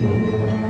ប៉ុ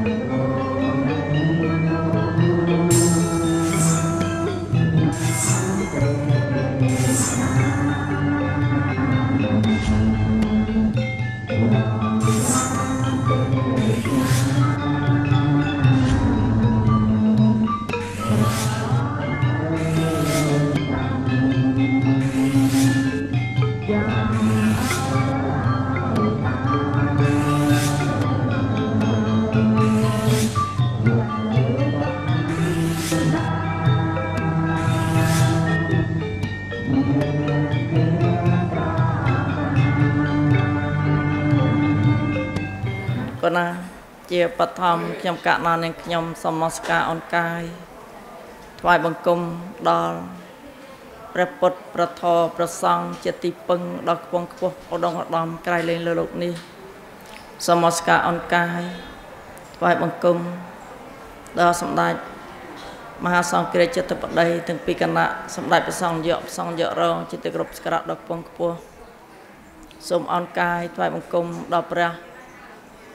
បឋមខ្ញុំកណ្ណានឹងខ្ញុំសូមនមស្ការអនកាយថ្វាយបង្គំដល់ព្រះពុទ្ធប្រធរប្រសង់ជាទីពឹងដល់ខ្ពងខ្ពស់ឧត្តមឧត្តមក្រៃលែងលើលោកនេះសូមនមស្ការអនកាយថ្វាយបង្គំដល់សម្ដេចមហាសង្ឃរាជចិត្តបតីទាំងពីរគណៈសម្ដេចព្រះសង្ឃយកព្រះសង្ឃយករងជាទីគោរពស្ក្រាក់ដល់ខ្ពងខ្ពស់សូមអនកាយថ្វាយបង្គំដល់ព្រះ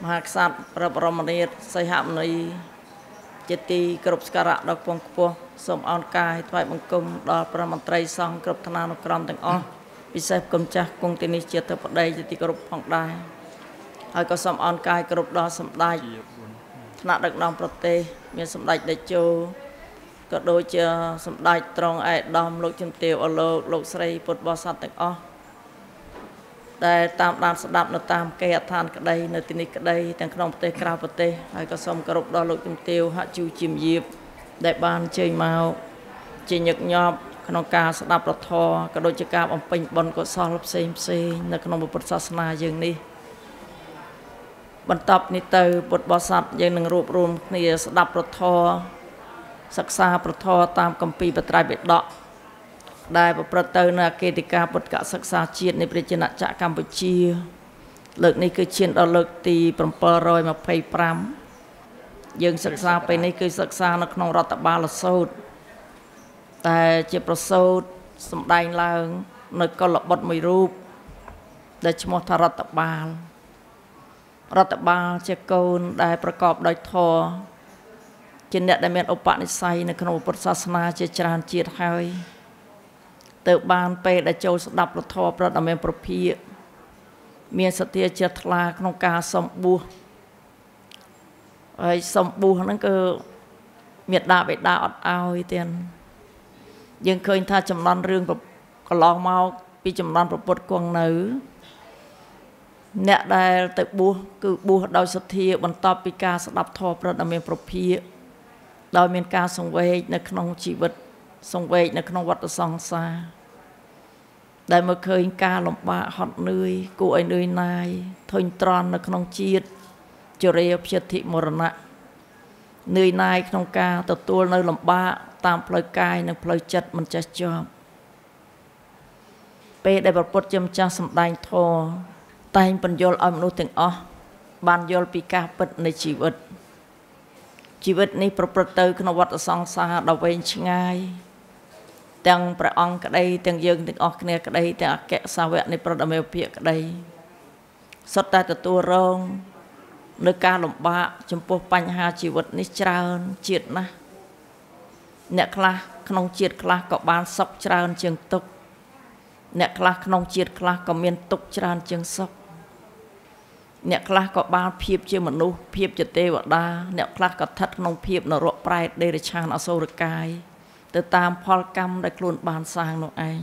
មហាក្សត្រព្រះបរមនាថសីហមុនីជាទីគ្រប់ស្ការៈដល់ពងខ្ពស់សូមអោនកាយថ្វាយបង្គំដល់ព្រះមន្ត្រីសង្ឃគ្រប់ឋានានុក្រមទាំងអស់ពិសេសគុំចាស់គង់ទីនេះជាទៅប្តីជាទីគ្រប់ផងដែរហើយក៏សូមអោនកាយគ្រប់ដល់សម្ដេចថ្នាក់ដឹកនាំប្រទេសមានសម្ដេចតេជោក៏ដូចជាសម្ដេចត្រង់ឯកឧត្តមលោកជំទាវអលោកលោកស្រីពុទ្ធបរិស័ទទាំងអស់ ដែលតាមដានស្ដាប់នៅតាមគេអដ្ឋានក្តីនៅទីនេះក្តីទាំងក្នុងប្រទេសក្រៅប្រទេសហើយក៏សូមគោរពដល់លោកជំទាវហាក់ជូជាមយាបដែលបានជើញមកជាញឹកញាប់ក្នុងការស្ដាប់ប្រធរក៏ដូចជាការបំពេញបុណ្យកុសលផ្សេងផ្សេងនៅក្នុងពុទ្ធសាសនាយើងនេះបន្ទាប់នេះទៅពុទ្ធបរិស័ទយើងនឹងរួបរวมគ្នាស្ដាប់ប្រធរសិក្សាប្រធរតាមគម្ពីរបត្រៃបិដក ដែលប្រព្រឹត្តទៅនៅអគ្គតិកាពុទ្ធកសិក្សាជាតិនៃប្រជាណាចក្រកម្ពុជា លើកនេះគឺឈានដល់លើកទី725យើងសិក្សាពេលនេះគឺសិក្សានៅក្នុងរដ្ឋបាលសូត្រតែជាប្រសូតសំដែងឡើង នៅកុលបុត្រមួយរូប ដែលឈ្មោះថារដ្ឋបាលរដ្ឋបាលជាកូនដែលប្រកបដោយធម៌ជាអ្នកដែលមានឧបនិស្ស័យនៅក្នុងពុទ្ធសាសនាជាច្រើនជាតិហើយ ទៅបានពេលដែលចូលស្ដាប់លធម៌ប្រត់អមានប្រភាមានសទ្ធាជ្រះថ្លាក្នុងការសំបួសហើយសំបួសហ្នឹងគឺមេដាបេដាអត់ឲ្យទៀតយើងឃើញថាចំណន់រឿងកន្លងមកពីចំណន់ប្រពុតគង់នៅ អ្នកដែលទៅបួសគឺបួសដោយសទ្ធា បន្ទាប់ពីការស្ដាប់ធម៌ប្រត់អមានប្រភាដោយមានការសង្វេគនៅក្នុងជីវិត សង្វេគនៅក្នុងវដ្តសង្សារដែលមកឃើញការលំបាកហត់នឿយគួរឲ្យនឿយណាយធុញទ្រាន់នៅក្នុងជាតិជរាភយតិមរណៈនឿយណាយក្នុងការទទួលនៅលំបាកតាមផ្លូវកាយនិងផ្លូវចិត្តមិនចេះចប់ពេលដែលប្រពុតជាម្ចាស់សម្ដែងធម៌តែងបញ្យល់ឲ្យមនុស្សទាំងអស់បានយល់ពីការពិតនៃជីវិតជីវិតនេះប្រព្រឹត្តទៅក្នុងវដ្តសង្សារដ៏វែងឆ្ងាយ ទាំងព្រះអង្គក្តីទាំងយើងទាំងអស់គ្នាក្តីទាំងអគ្គសាវកនៃប្រដមេភិក្តីសុទ្ធតែទទួលរងនៅការលំបាកចំពោះបញ្ហាជីវិតនេះច្រើនជាតិណាស់អ្នកខ្លះក្នុងជាតិខ្លះក៏បានសុខច្រើនជាងទុក្ខអ្នកខ្លះក្នុងជាតិខ្លះក៏មានទុក្ខច្រើនជាងសុខអ្នកខ្លះក៏បានភាពជាមនុស្សភាពជាទេវតា អ្នកខ្លះក៏ស្ថិតក្នុងភាពនរកប្រែតដេរឆានអសូរកាយ ទៅតាមផលកម្មដែលខ្លួនបានសាងនោះឯង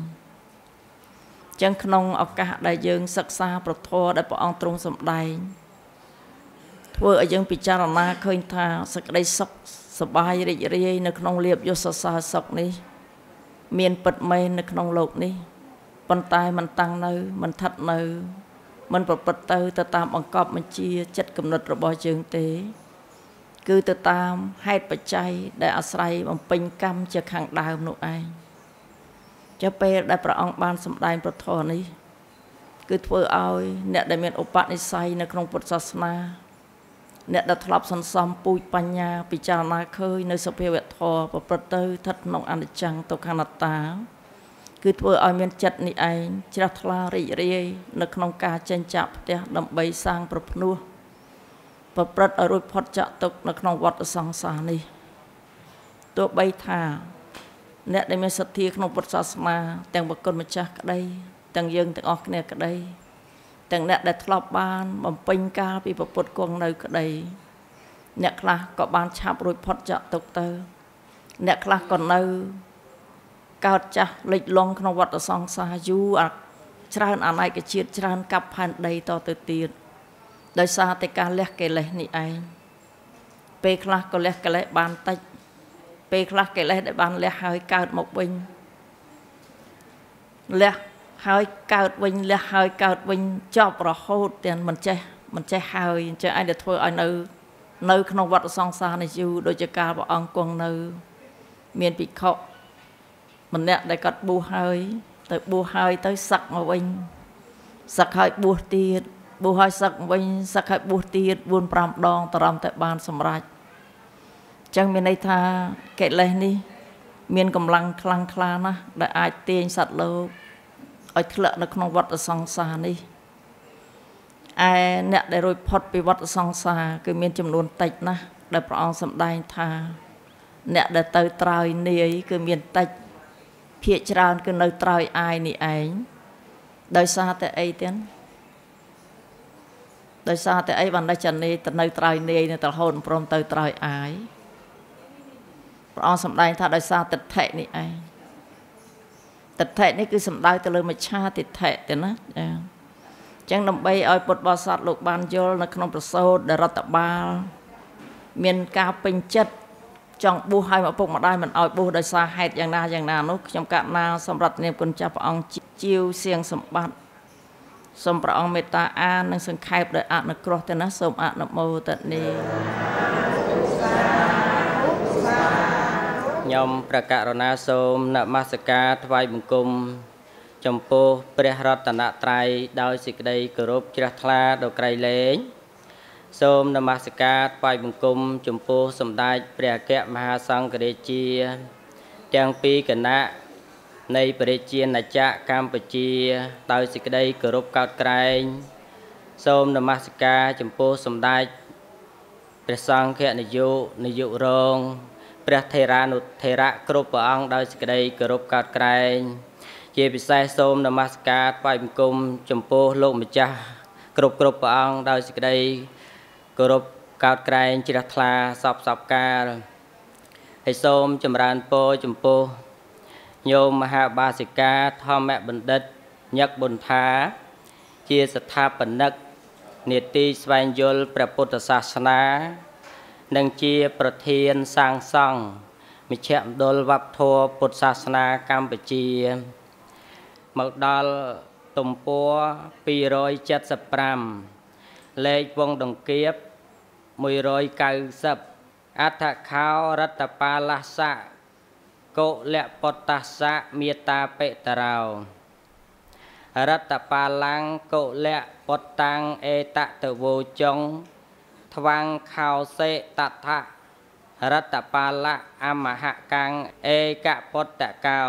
ចឹងក្នុងឱកាសដែលយើងសិក្សាប្រធរដែលព្រះអង្គទ្រង់សម្ដែងធ្វើឲ្យយើងពិចារណាឃើញថាសក្តីសុខសបាយរីករាយនៅក្នុងលៀបយសសរសុខនេះ មានពិតមែននៅក្នុងโลกនេះប៉ុន្តែมันតាំងនៅมันឋិតនៅมันប្រព្រឹត្តទៅទៅតាមបង្កប់បញ្ជាចិត្តគំនិតរបស់យើងទេ គឺទៅតាមហេតុបច្ច័យដែលអាស្រ័យបំពេញកម្មជាខាងដើមនោះឯងចុះពេលដែលព្រះអង្គបានសម្ដែងប្រធរនេះ គឺធ្វើឲ្យអ្នកដែលមានឧបនិស្ស័យនៅក្នុងពុទ្ធសាសនា អ្នកដែលធ្លាប់សន្សំពូជបញ្ញា ពិចារណាឃើញនៅសភាវៈធម៌ប្រព្រឹត្តទៅស្ថិតក្នុងអនិច្ចំទុក្ខអនត្តា គឺធ្វើឲ្យមានចិត្តនេះឯងជ្រះថ្លារីករាយនៅក្នុងការចេញចាក់ផ្ទះដើម្បីសាងប្រភ្នោះ ប្រព្រឹត្តឲ្យរួចផុតចាក់ទុកនៅក្នុងវដ្តសង្សារនេះទោះបីថា អ្នកដែលមានសទ្ធាក្នុងពុទ្ធសាសនាទាំងបុគ្គលម្ចាស់ក្តី ទាំងយើងទាំងអស់គ្នាក្តីទាំងអ្នកដែលធ្លាប់បាន បំពេញការពីពុទ្ធគង់នៅក្តីអ្នកខ្លះក៏បានឆាប់រួចផុតចាក់ទុកទៅ អ្នកខ្លះក៏នៅកើតចាស់លិចលង់ក្នុងវដ្តសង្សារយូរអាច្រើនអនេកជាតិច្រើនកັບផែនដីតទៅទៀត ដោយសារតែការលះកិលេសនេះឯងពេលខ្លះក៏លះកិលេសបានតិច ពេលខ្លះកិលេសដែលបានលះហើយកើតមកវិញលះហើយកើតវិញលះហើយកើតវិញចប់រហូតទាំងមិនចេះមិនចេះហើយអញ្ចឹងឯងទៅធ្វើឲ្យនៅ នៅ ក្នុងវដ្តសង្សារនេះយូរដូចជាការព្រះអង្គគង់នៅ មានភិក្ខុម្នាក់ដែលគាត់បួសហើយ ទៅបួសហើយទៅសឹកមកវិញសឹកហើយបួសទៀត បួសហើយសឹកវិញសឹកហើយបួសទៀត4 5ដងតរំតែបានសម្រេចចឹងមានន័យថាកិលេសនេះ មានកម្លាំងខ្លាំងក្លាណាស់ដែលអាចទាញសត្វលោកឲ្យធ្លាក់នៅក្នុងវដ្តសង្សារនេះឯអ្នកដែលរួចផុតពីវដ្តសង្សារគឺមានចំនួនតិចណាស់ដែលព្រះអង្គសម្ដែងថា អ្នកដែលទៅត្រើយនាយគឺមានតិចភាកច្រើនគឺនៅត្រើយអាយនេះឯងដោយសារតែអីទៀត ដោយសារតែអីបានតែចានីទៅនៅត្រើយនាយនៅតរហូតព្រមទៅត្រើយអាយព្រះអង្គសម្ដែងថាដោយសារទិដ្ឋិនេះឯងទិដ្ឋិនេះគឺសំដៅទៅលើមច្ឆាទិដ្ឋិទេណាចាអញ្ចឹងដើម្បីឲ្យពុទ្ធបរិស័ទលោកបានយល់នៅក្នុងប្រសូតដែលរដ្ឋបាល មានការពេញចិត្តចង់បួសឲ្យឪពុកម្ដាយមិនឲ្យបួសដោយសារហេតុយ៉ាងណាយ៉ាងណានោះខ្ញុំកណាសម្រាប់នាមគុណចាស់ព្រះអង្គជាវសៀងសម្បត្តិ សូមព្រះអង្គមេត្តាអាននិងសង្ខេបដោយអនុគ្រោះទៅណាសូមអនុមោទនាខ្ញុំប្រកាសរណាសូមនមស្ការថ្វាយបង្គំចំពោះព្រះរតនត្រ័យដោយសេចក្តីគោរពជ្រះថ្លាដល់ក្រៃលែងសូមនមស្ការថ្វាយបង្គំចំពោះសម្ដេចព្រះអគ្គមហាសង្ឃរាជា ទាំងពីរគណៈ នៃព្រះជាណាចក្រកម្ពុជាដោយសេចក្តីគោរពកោតក្រែង សូមនមស្ការចំពោះសម្ដេចព្រះសង្ឃនាយកនាយករងព្រះថេរានុថេរៈគ្រប់ព្រះអង្គដោយសេចក្តីគោរពកោតក្រែង ជាពិសេសសូមនមស្ការថ្វាយបង្គំចំពោះលោកម្ចាស់គ្រប់គ្រប់ព្រះអង្គដោយសេចក្តីគោរពកោតក្រែងជ្រះថ្លាសពសពកាលហើយសូមចម្រើនពរចំពោះ ញោមមហាបាសិកាធម្មបណ្ឌិតញឹកប៊ុនថា ជាស្ថាបនិកនេតិស្វែងយល់ព្រះពុទ្ធសាសនា និងជាប្រធានសាងសង់មជ្ឈមណ្ឌលវប្បធម៌ពុទ្ធសាសនាកម្ពុជា មកដល់ទំព័រ275លេខវងដង្គៀប190អដ្ឋខោរតបាលសៈកុ លពតស្សៈមេតាបិតរោរតបាឡាំងកុលពតតាំងអេតតវោចុងថ្វាំងខោសេតថៈរតបាលៈអមហកាំងអេកពតកោ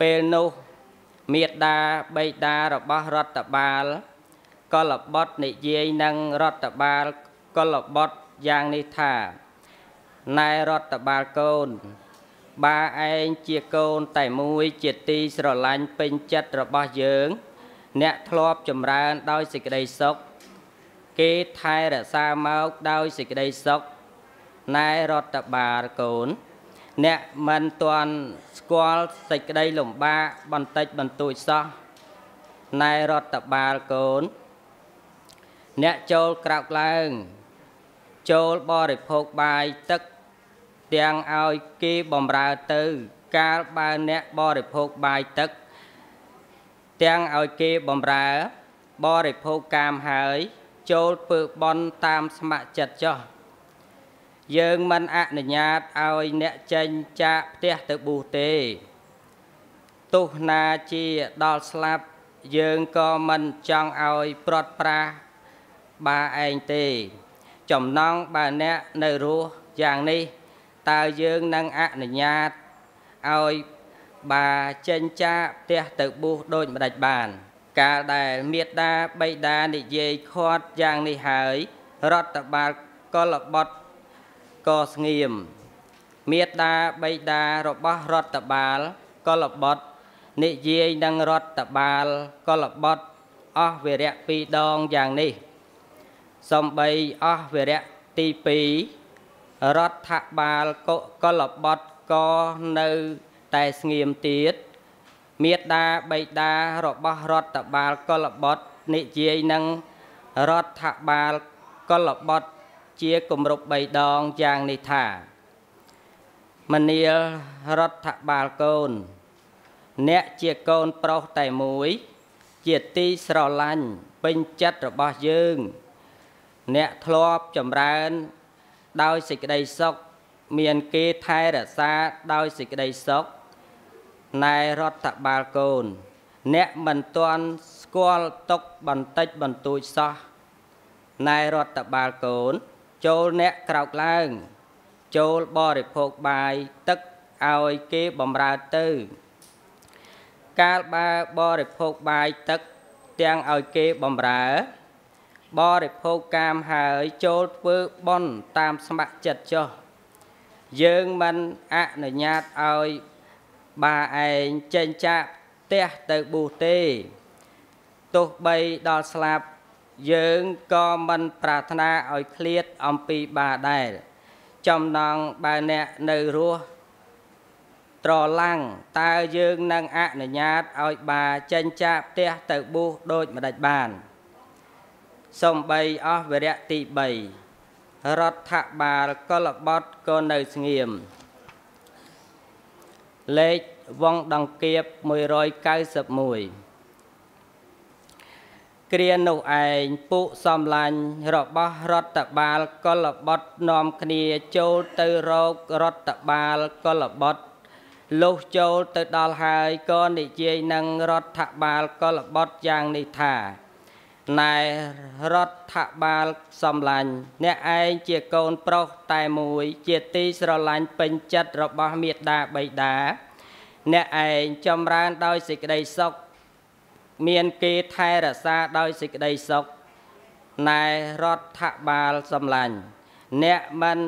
ពេលនោះមេដាបៃតារបស់រដ្ឋបាលកលបុត្រនិយាយនឹងរដ្ឋបាលកលបុត្រយ៉ាងនេះថា ណែរដ្ឋបាលកូន បាឯងជាកូនតែមួយជាទីស្រឡាញ់ពេញចិត្តរបស់យើង អ្នកធ្លាប់ចម្រើនដោយសេចក្តីសុខគេថែរក្សាមកដោយសេចក្តីសុខណែរដ្ឋបាលកូន អ្នកមិនទាន់ស្គាល់សេចក្តីលំបាកបន្តិចបន្តួចសោះណែរដ្ឋបាលកូន អ្នកចូលក្រោកឡើង ចូលបរិភោគបាយទឹក ទាំងឲ្យគេបំរើទៅ កាលបើអ្នកបរិភោគបាយទឹក ទាំងឲ្យគេបំរើ បរិភោគកាមហើយ ចូលធ្វើបន់តាមស្ម័គ្រចិត្តចោះយើងមិនអនុញ្ញាតឲ្យអ្នកចេញចាកផ្ទះទៅប៊ូទេទោះណាជាដល់ស្លាប់យើងក៏មិនចង់ឲ្យព្រាត់ប្រាសបាឯងទេ ចំណងបើអ្នកនៅរស់យ៉ាងនេះ តើយើងនឹងអនុញ្ញាតឲ្យបាចេញចាកផ្ទះទៅប៊ូដូចម្ដេចបាន កាលដែលមេត្តាបិតានិយាយខាត់យ៉ាងនេះហើយរដ្ឋបាលកលបុត្រក៏ស្ងៀមមេត្តាបិតារបស់រដ្ឋបាលកលបុត្រនិយាយនឹងរដ្ឋបាលកលបុត្រអស់វិរៈពីរដងយ៉ាងនេះសំបីអស់វិរៈទី2 រដ្ឋបាលកលបុត្រក៏នៅតែស្ងៀមទៀតមេត្តាបិតារបស់រដ្ឋបាលកលបុត្រនិយាយនឹងរដ្ឋបាលកលបុត្រជាគម្រប់3ដងយ៉ាងនេះថាមនាលរដ្ឋបាលកូន អ្នកជាកូនប្រុសតែមួយ ជាទីស្រឡាញ់ពេញចិត្តរបស់យើង អ្នកធ្លាប់ចម្រើន ដោយសេចក្តីសុខមានគេថែរក្សាដោយសេចក្តីសុខណែរដ្ឋបាលកូន អ្នកមិនទាន់ស្គាល់ຕົកបន្តិចបន្តួចសោះណែរដ្ឋបាលកូន ចូលអ្នកក្រោកឡើង ចូលបរិភោគបាយទឹកឲ្យគេបំរើទៅ កាលបើបរិភោគបាយទឹកទាំងឲ្យគេបំរើ បរិភោគកាមហើយចូលធ្វើបន់តាមស្ម័គ្រចិត្តចុះយើងមិនអនុញ្ញាតឲ្យបាឯងចេញចាក់ផ្ទះទៅប៊ូទេទោះបីដល់ស្លាប់យើងក៏មិនប្រាថ្នាឲ្យឃ្លាតអំពីបាដែរចំណងបើអ្នកនៅរស់ត្រឡាំងតើយើងនឹងអនុញ្ញាតឲ្យបាចេញចាក់ផ្ទះទៅប៊ូដូចម្ដេចបាន សំបីអស់វរៈទី3រដ្ឋបាលកលបតក៏នៅស្ងៀមលេខវងដង្កៀប191គ្រានោះឯងពួកសំឡាញ់របស់រដ្ឋបាលកលបុត្រនាំគ្នាចូលទៅរករដ្ឋបាលកលបុត្រលុះចូលទៅដល់ហើយក៏និយាយនឹងរដ្ឋបាលកលបុត្រយ៉ាងនេះថា ណែរដ្ឋបាលសំឡាញ់អ្នកឯងជាកូនប្រុសតែមួយ ជាទីស្រឡាញ់ពេញចិត្តរបស់មេដាបៃតាអ្នកឯងចម្រើនដោយសេចក្តីសុខមានគេថែរក្សាដោយសេចក្តីសុខណែរដ្ឋបាលសំឡាញ់អ្នកមិន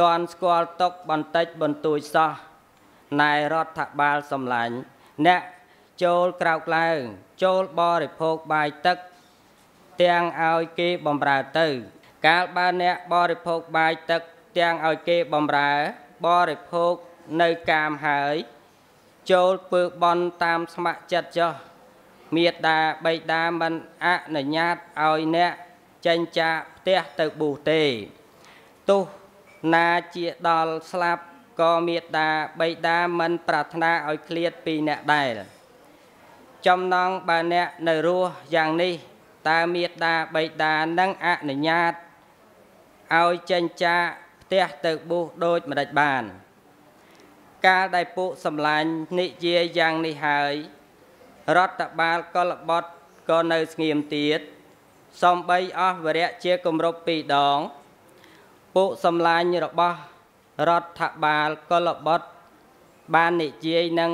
តន់ស្គាល់ຕົកបន្តិចបន្តួចសោះណែរដ្ឋបាលសំឡាញ់អ្នកចូលក្រោកឡើង ចូលបរិភោគបាយទឹក ទាំងឲ្យគេបំរើទៅ កាលបើអ្នកបរិភោគបាយទឹកទាំងឲ្យគេបំរើបរិភោគនៅកាមហើយ ចូលពើបន់តាមស្ម័គ្រចិត្តចុះមេដាបៃតាមិនអនុញ្ញាតឲ្យអ្នកចេញចាកផ្ទះទៅប៊ូទេទោះណាជាដល់ស្លាប់ក៏មេដាបៃតាមិនប្រាថ្នាឲ្យឃ្លាតពីអ្នកដែរចំណងបើអ្នកនៅរស់យ៉ាងនេះ តើមេដាបៃតានឹងអនុញ្ញាតឲ្យចេញចាកផ្ទះទៅប៊ូដូចម្ដេចបាន កាលដែលពួកសម្លាញ់និយាយយ៉ាងនេះហើយរដ្ឋបាលកលបុត្រក៏នៅស្ងៀមទៀតសំបីអស់វរៈជាគម្រប់ពីរដង ពួកសម្លាញ់របស់រដ្ឋបាលកលបុត្របាននិយាយនឹង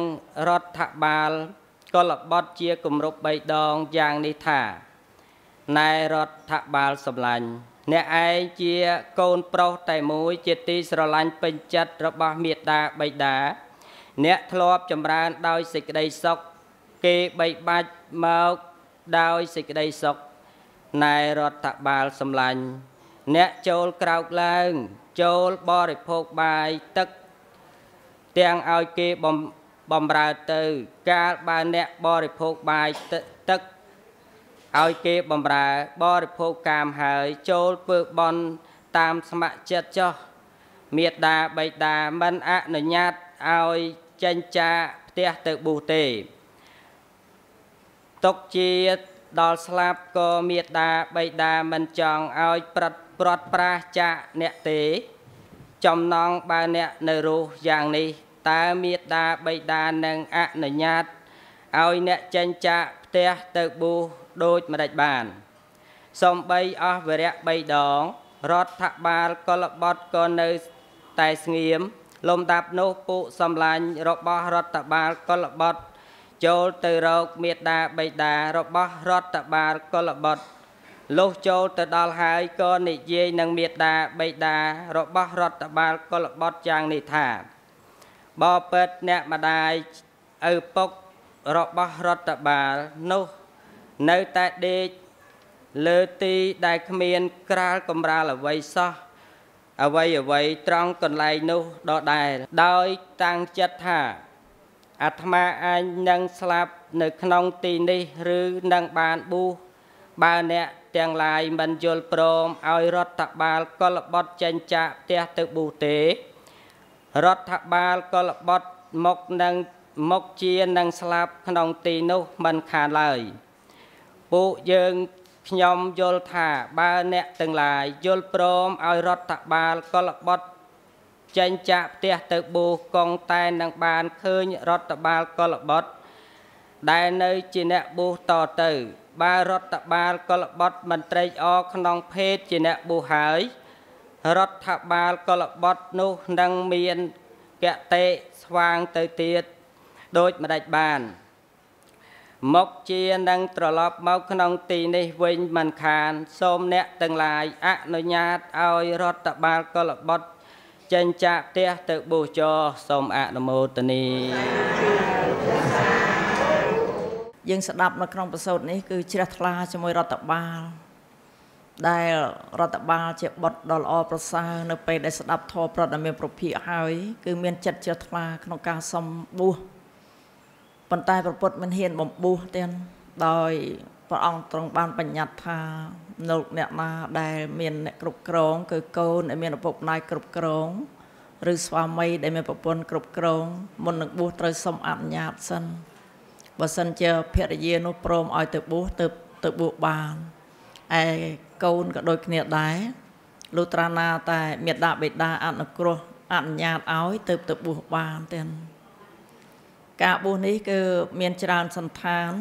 រដ្ឋបាលកលបុត្រជាគម្រប់3ដងយ៉ាងនេះថា ណែរដ្ឋបាលសម្លាញ់អ្នកឯងជាកូនប្រុសតែមួយជាទីស្រឡាញ់ពេញចិត្តរបស់មេដាបៃតាអ្នកធ្លាប់ចម្រើនដោយសេចក្តីសុខគេបីបាច់មកដោយសេចក្តីសុខណែរដ្ឋបាលសម្លាញ់អ្នកចូលក្រោកឡើង ចូលបរិភោគបាយទឹក ទាំងឲ្យគេបំបំរើទៅ កាលបើអ្នកបរិភោគបាយទឹក ឲ្យគេបំរើបរិភោគកាមហើយចូលធ្វើបន់តាមស្ម័គ្រចិត្តចុះមេដាបៃតាមិនអនុញ្ញាតឲ្យចេញចាផ្ទះទៅប៊ូទេទុកជាដល់ស្លាប់ក៏មេដាបៃតាមិនចង់ឲ្យប្រត់ព្រាត់ប្រាសចាកអ្នកទេ ចំណងបើអ្នកនៅរស់យ៉ាងនេះតើមេដាបៃតានឹងអនុញ្ញាតឲ្យអ្នកចេញចាកផ្ទះទៅប៊ូ ដូចម្ដេចបានសំបីអស់វរៈ3ដងរដ្ឋបាលកលបតក៏នៅតែស្ងៀមលំដាប់នោះពួកសំឡាញ់របស់រដ្ឋបាលកលបតចូលទៅរកមេដាបៃតារបស់រដ្ឋបាលកុលបុត្រលុះចូលទៅដល់ហើយក៏និយាយនឹងមេដាបៃតារបស់រដ្ឋបាលកុលបុត្រយ៉ាងនេះថាបបិទ្ធអ្នកម្ដាយឪពុករបស់រដ្ឋបាលនោះ នៅតែដេកលើទីដែលគ្មានក្រាលកំរាលអ្វីសោះអ្វីអ្វីត្រង់កន្លែងនោះដដែលដោយតាំងចិត្តថាអាត្មាអាចនឹងស្លាប់នៅក្នុងទីនេះឬនឹងបានបួសបើអ្នកទាំងឡាយមិនយល់ព្រមឲ្យរដ្ឋបាលកុលបុត្រចេញចាកផ្ទះទៅបួសទេរដ្ឋបាលកុលបុត្រមកនឹងមកជានឹងស្លាប់ក្នុងទីនោះមិនខានឡើយ ពួកយើងខ្ញុំយល់ថាបើអ្នកទាំងឡាយយល់ព្រមឲ្យរដ្ឋបាលកុលបុត្រចេញចាក់ផ្ទះទៅបួសកងតែនឹងបានឃើញរដ្ឋបាលកុលបុត្រដែលនៅជាអ្នកបួសតទៅបើរដ្ឋបាលកុលបុត្រមិនត្រេកអរក្នុងភេទជាអ្នកបួសហើយរដ្ឋបាលកុលបុត្រនោះនឹងមានកតិស្វាងទៅទៀតដូចម្ដេចបាន មកជានឹងត្រឡប់មកក្នុងទីនេះវិញមិនខាន សូមអ្នកទាំងឡាយអនុញ្ញាតឲ្យរដ្ឋបាលកុលបុត្រចេញចាកផ្ទះទៅបូជរសូមអនុមោទនីយើងស្ដាប់នៅក្នុងប្រសូតនេះគឺជ្រះថ្លាជាមួយរដ្ឋបាលដែលរដ្ឋបាលជាបុតដ៏ល្អប្រសើរនៅពេលដែលស្ដាប់ធម៌ប្រដមានប្រភិហើយគឺមានចិត្តជ្រះថ្លាក្នុងការសំបួស ប៉ុន្តែប្រពុតមិនហ៊ានបំបួសទេដោយព្រះអង្គទ្រង់បានបញ្ញត្តិថាលោកអ្នកណាដែលមានអ្នកគ្រប់គ្រងគឺកូនដែលមានឪពុកម្ដាយគ្រប់គ្រងឬស្វាមីដែលមានប្រពន្ធគ្រប់គ្រងមុននឹងបួសត្រូវសុំអនុញ្ញាតសិនបើសិនជាភរិយានោះព្រមឲ្យទៅបួសទៅទៅបួសបានឯកូនក៏ដូចគ្នាដែរលុត្រាណាតែមេដាបេដាអនុគ្រោះអនុញ្ញាតឲ្យទៅទៅបួសបានទាំង ការបួសនេះគឺមានច្រើនសន្តាន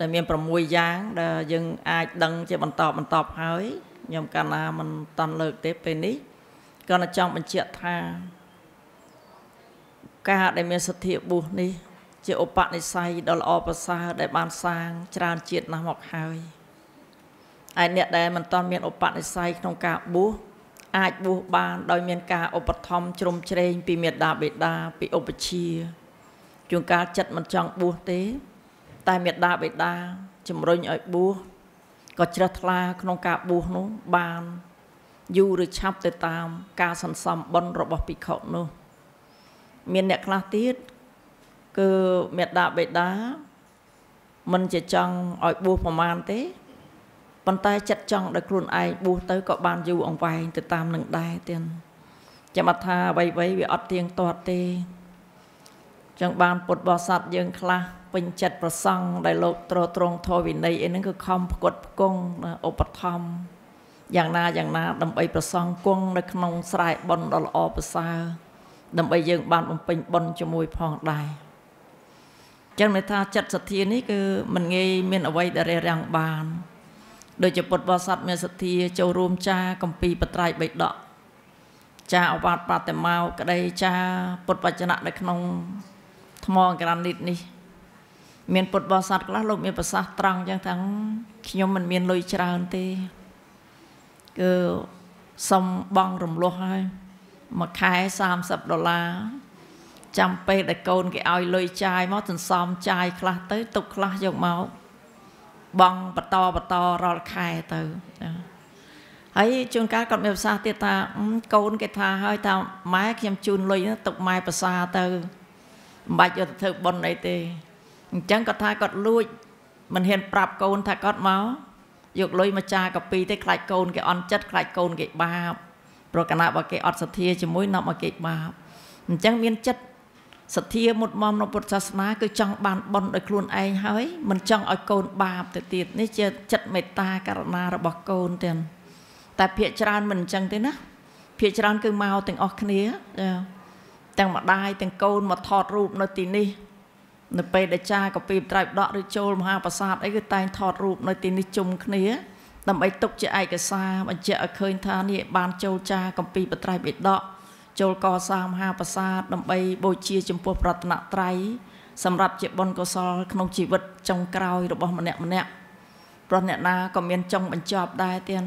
ដែលមាន6យ៉ាងដែលយើងអាចដឹងជាបន្តបន្តហើយខ្ញុំកាលណាមិនតាន់លើកទេពេលនេះក៏ចង់បញ្ជាក់ថាការដែលមានសទ្ធាបួសនេះ ជាឧបនិស្ស័យដ៏ល្អប្រសើរដែលបានសាងច្រើនជាតិណាស់មកហើយឯអ្នកដែលមិនតាន់មានឧបនិស្ស័យក្នុងការបួសអាចបួសបាន ដោយមានការឧបត្ថម្ភជ្រុំជ្រែងពីមេដាបេដាពីឧបជា ជួនកាលចិត្តមិនចង់បួសទេ តែមេដាបេដាជំរុញឲ្យបួសក៏ជ្រះថ្លាក្នុងការបួសនោះបានយូរឬឆាប់ទៅតាម ការសន្សំបុណ្យរបស់ភិក្ខុនោះ មានអ្នកខ្លះទៀតគឺមេដាបេដាមិនជាចង់ឲ្យបួសប្រមាណទេប៉ុន្តែចិត្តចង់ដោយខ្លួនឯងបួសទៅក៏បានយូរអង្វែងទៅតាមនឹងដែរទៀតចាំអត់ថាអ្វីៗវាអត់ទៀងទាត់ទេ ចឹងបានពុទ្ធបរិស័ទយើងខ្លះពេញចិត្តប្រសង់ដែលលោកត្រត្រង់ធម៌វិន័យអីហ្នឹងគឺខំផ្គត់ផ្គង់ឧបត្ថម្ភយ៉ាងណាយ៉ាងណា ដើម្បីប្រសង់គង់នៅក្នុងស្រែបុណ្យដ៏ល្អប្រសើរដើម្បីយើងបានបំពេញបុណ្យជាមួយផងដែរចឹងន័យថាចិត្តសទ្ធានេះគឺមិនងាយមានអ្វីដែលរារាំងបានដូចជាពុទ្ធបរិស័ទមានសទ្ធាចូលរួមចាកំពីបត្រៃបៃដកចាអវាទបតិមោក្តីចាពុទ្ធវចនៈនៅក្នុង ថ្មក្រានីតនេះ មានពុទ្ធបរិស័ទខ្លះលោកមានប្រសាសន៍ត្រង់ចឹងថាខ្ញុំមិនមានលុយច្រើនទេគឺសុំបងរំលោះហើយមួយខែ30ដុល្លារចាំពេលដែលកូនគេឲ្យលុយចាយមកសន្សំចាយខ្លះទៅ ទុកខ្លះយកមកបងបន្តបន្តរាល់ខែទៅហើយជួនកាលគាត់មានប្រសាសន៍ទៀតថាកូនគេថាហើយថាម៉ែខ្ញុំជូនលុយទុកម៉ែប្រសាទៅ មិនបាច់យកទៅធ្វើបុណ្យអីទេអញ្ចឹងគាត់ថាគាត់លួចមិនហ៊ានប្រាប់កូនថាគាត់មកយកលុយមកចាកាពីទេខ្លាចកូនគេអន់ចិត្តខ្លាចកូនគេបាបព្រោះកណាបើគេអត់សទ្ធាជាមួយនាំឲ្យគេបាបអញ្ចឹងមានចិត្តសទ្ធាមុតមមនៅពុទ្ធសាសនាគឺចង់បានបុណ្យដោយខ្លួនឯងហើយមិនចង់ឲ្យកូនបាបទៅទៀតនេះជាចិត្តមេត្តាករុណារបស់កូនទាំងតែភាកច្រើនមិនអញ្ចឹងទេណាភាកច្រើនគឺមកទាំងអស់គ្នាចា ទាំងម្ដាយទាំងកូនមកថតរូបនៅទីនេះនៅពេលដែលចាកពីត្រៃបដកឬចូលមហាប្រាសាទអីគឺតែងថតរូបនៅទីនេះជុំគ្នាដើម្បីទុកជាឯកសារបញ្ជាក់ឲ្យឃើញថានេះបានចូលចាកំពីបត្រៃបិដកចូលកសាងមហាប្រាសាទដើម្បីបូជាចំពោះប្រតនត្រ័យសម្រាប់ជាបុណ្យកុសល ក្នុងជីវិតចុងក្រោយរបស់ម្នាក់ម្នាក់ព្រោះអ្នកណាក៏មានចុងបញ្ចប់ដែរទៀត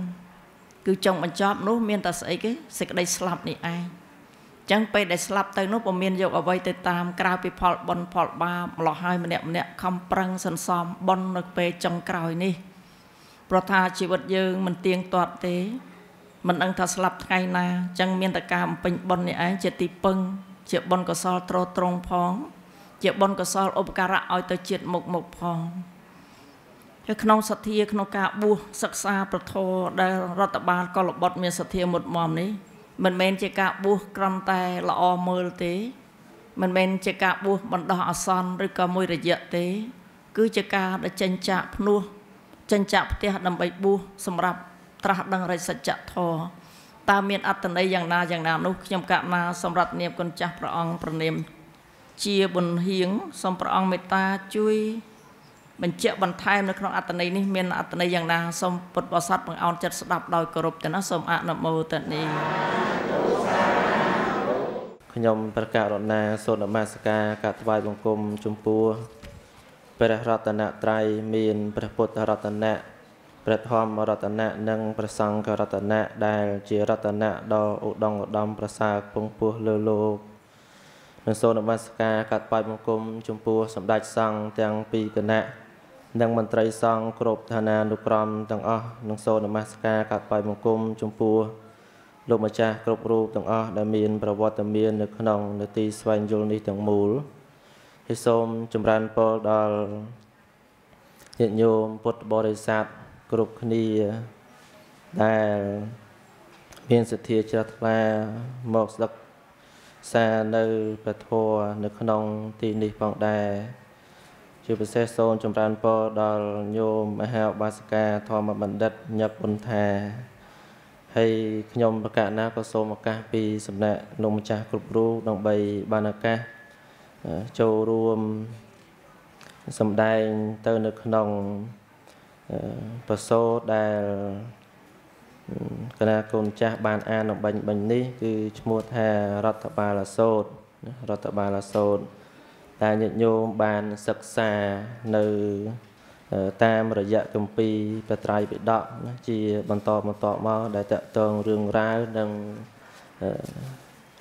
គឺចុងបញ្ចប់នោះមានតែស្អីគេសេចក្តីស្លាប់នេះឯង ចឹងពេលដែលស្លាប់ទៅនោះពុំមានយកអ្វីទៅតាមក្រៅពីផលបុណ្យផលបាបម្លោះហើយម្នាក់ម្នាក់ខំប្រឹងសន្សំបុណ្យនៅពេលចុងក្រោយនេះព្រោះថាជីវិតយើងមិនទៀងទាត់ទេមិនដឹងថាស្លាប់ថ្ងៃណាចឹងមានតែការបំពេញបុណ្យនេះឯងជាទីពឹង ជាបុណ្យកុសលត្រត្រង់ផង ជាបុណ្យកុសលឧបការៈឲ្យទៅជាតិមុខមុខផងហើយក្នុងសទ្ធាក្នុងការបួសសិក្សាប្រធរដែលរដ្ឋបាលកុលបុត្រមានសទ្ធាមុតមមនេះ មិនមែនជាការបួសក្រំតែល្អមើលទេ មិនមែនជាការបួសបណ្ដោះអាសន្នឬក៏មួយរយៈទេ គឺជាការដែលចេញចាក់ភ្នោះចេញចាក់ផ្ទះដើម្បីបួសសម្រាប់ត្រាស់ដឹងរិទ្ធសច្ចធម៌តើមានអត្តន័យយ៉ាងណាយ៉ាងណានោះខ្ញុំកណាសម្រាប់នាមគុណចាស់ព្រះអង្គប្រណិមជាបុណ្យហៀងសូមព្រះអង្គមេត្តាជួយ បញ្ជាក់បន្ថែមនៅក្នុងអត្តន័យនេះមានអត្តន័យយ៉ាងណាសូមពុទ្ធបរិស័ទបង្អោនចិត្តស្ដាប់ដោយគោរពទៅណាសូមអនុមោទនាខ្ញុំប្រកាសរណាសូត្រនមស្ការកាថ្វាយបង្គំចំពោះព្រះរតនត្រ័យមានព្រះពុទ្ធរតនៈព្រះធម្មរតនៈនិងព្រះសង្ឃរតនៈដែលជារតនៈដ៏ឧត្តមឧត្តមប្រសើរពងពោះលើលោកនិងសូមនមស្ការកាត់បាច់បង្គំចំពោះសម្ដេចសង្ឃទាំងពីរគណៈ និងមន្ត្រីសង្ឃគ្រប់ឋានានុក្រមទាំងអស់និងសូមនមស្ការកាត់បាយបង្គំចំពោះលោកម្ចាស់គ្រប់រូបទាំងអស់ដែលមានប្រវត្តិមាននៅក្នុងនទីស្វែងយល់នេះទាំងមូលហើយសូមចម្រើនពរដល់ញាតិញោមពុទ្ធបរិស័ទគ្រប់គ្នាដែលមានសទ្ធាជ្រះថ្លាមកស្ដាប់សារនៅព្រះធម៌នៅក្នុងទីនេះផងដែរ ជាពិសេសសូមចម្រើនពរដល់ញោមមហាឧបាសិកាធម្មបណ្ឌិតញឹកបុនថាហើយខ្ញុំប្រកាសណាក៏សូមឱកាសពីសំណាក់លោកម្ចាស់គ្រប់រូបដើម្បីបានឱកាសចូលរួមសម្ដែងទៅនៅក្នុងប្រសូតដែលគណៈកូនចាស់បានអានបាញ់បាញ់នេះ គឺឈ្មោះថារដ្ឋបាលសូតរដ្ឋបាលសូត ដែលញាតិញោមបានសិក្សានៅតាមរយៈគម្ពីរបត្រៃបិដកណាជាបន្តបន្តមកដែលតកតងរឿងរ៉ាវនិង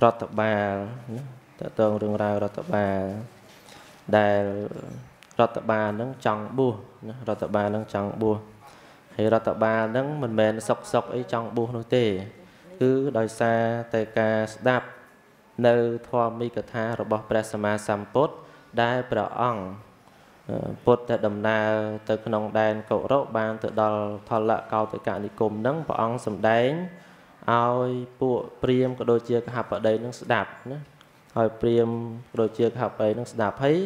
រដ្ឋបាលណាតកតងរឿងរ៉ាវរដ្ឋបាលដែលរដ្ឋបាលនឹងចង់បួសណារដ្ឋបាលនឹងចង់បួសហើយរដ្ឋបាលនឹងមិនមែនសុកសុកអីចង់បួសនោះទេ គឺដោយសារតែការស្ដាប់នៅធម៌មីកថារបស់ព្រះសម្មាសម្ពុទ្ធ ដែលព្រះអង្គពុទ្ធដំណើរទៅក្នុងដែនកុរៈបានទៅដល់ថលកោតកនិគមនឹងព្រះអង្គសម្ដែងឲ្យពួកព្រាមក៏ដូចជាកហបតីនឹងស្ដាប់ណាឲ្យព្រាមក៏ដូចជាកហបតីនឹងស្ដាប់ហើយ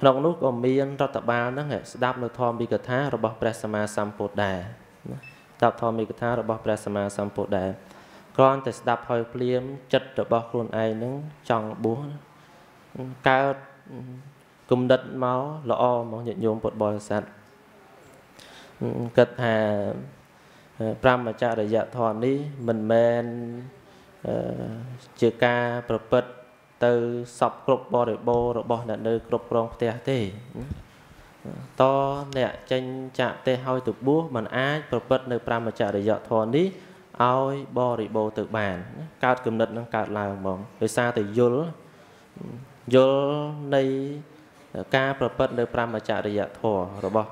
ក្នុងនោះក៏មានរដ្ឋបាលហ្នឹងស្ដាប់នៅធម៌មីកថារបស់ព្រះសម្មាសម្ពុទ្ធដែរណាស្ដាប់ធម៌មីកថារបស់ព្រះសម្មាសម្ពុទ្ធដែរគ្រាន់តែស្ដាប់ហើយភ្លាមចិត្តរបស់ខ្លួនឯងហ្នឹងចង់បួសណា កើតគំនិតមកល្អមកញាតិញោមពុទ្ធបរិស័ទគិតថាប្រមចរិយធម៌នេះមិនមែនជាការប្រព្រឹត្តទៅសពគ្រប់បរិបូររបស់អ្នកនៅគ្រប់គ្រងផ្ទះទេតអ្នកចេញចាក់ទេឲ្យទៅបួសมันអាចប្រព្រឹត្តនៅប្រមចរិយធម៌នេះឲ្យបរិបូរទៅបានកើតគំនិតនឹងកើតឡើងហ្មងដោយសារតែយល់ យល់នៃការប្រព្រឹត្តនៅប្រមចរិយធម៌របស់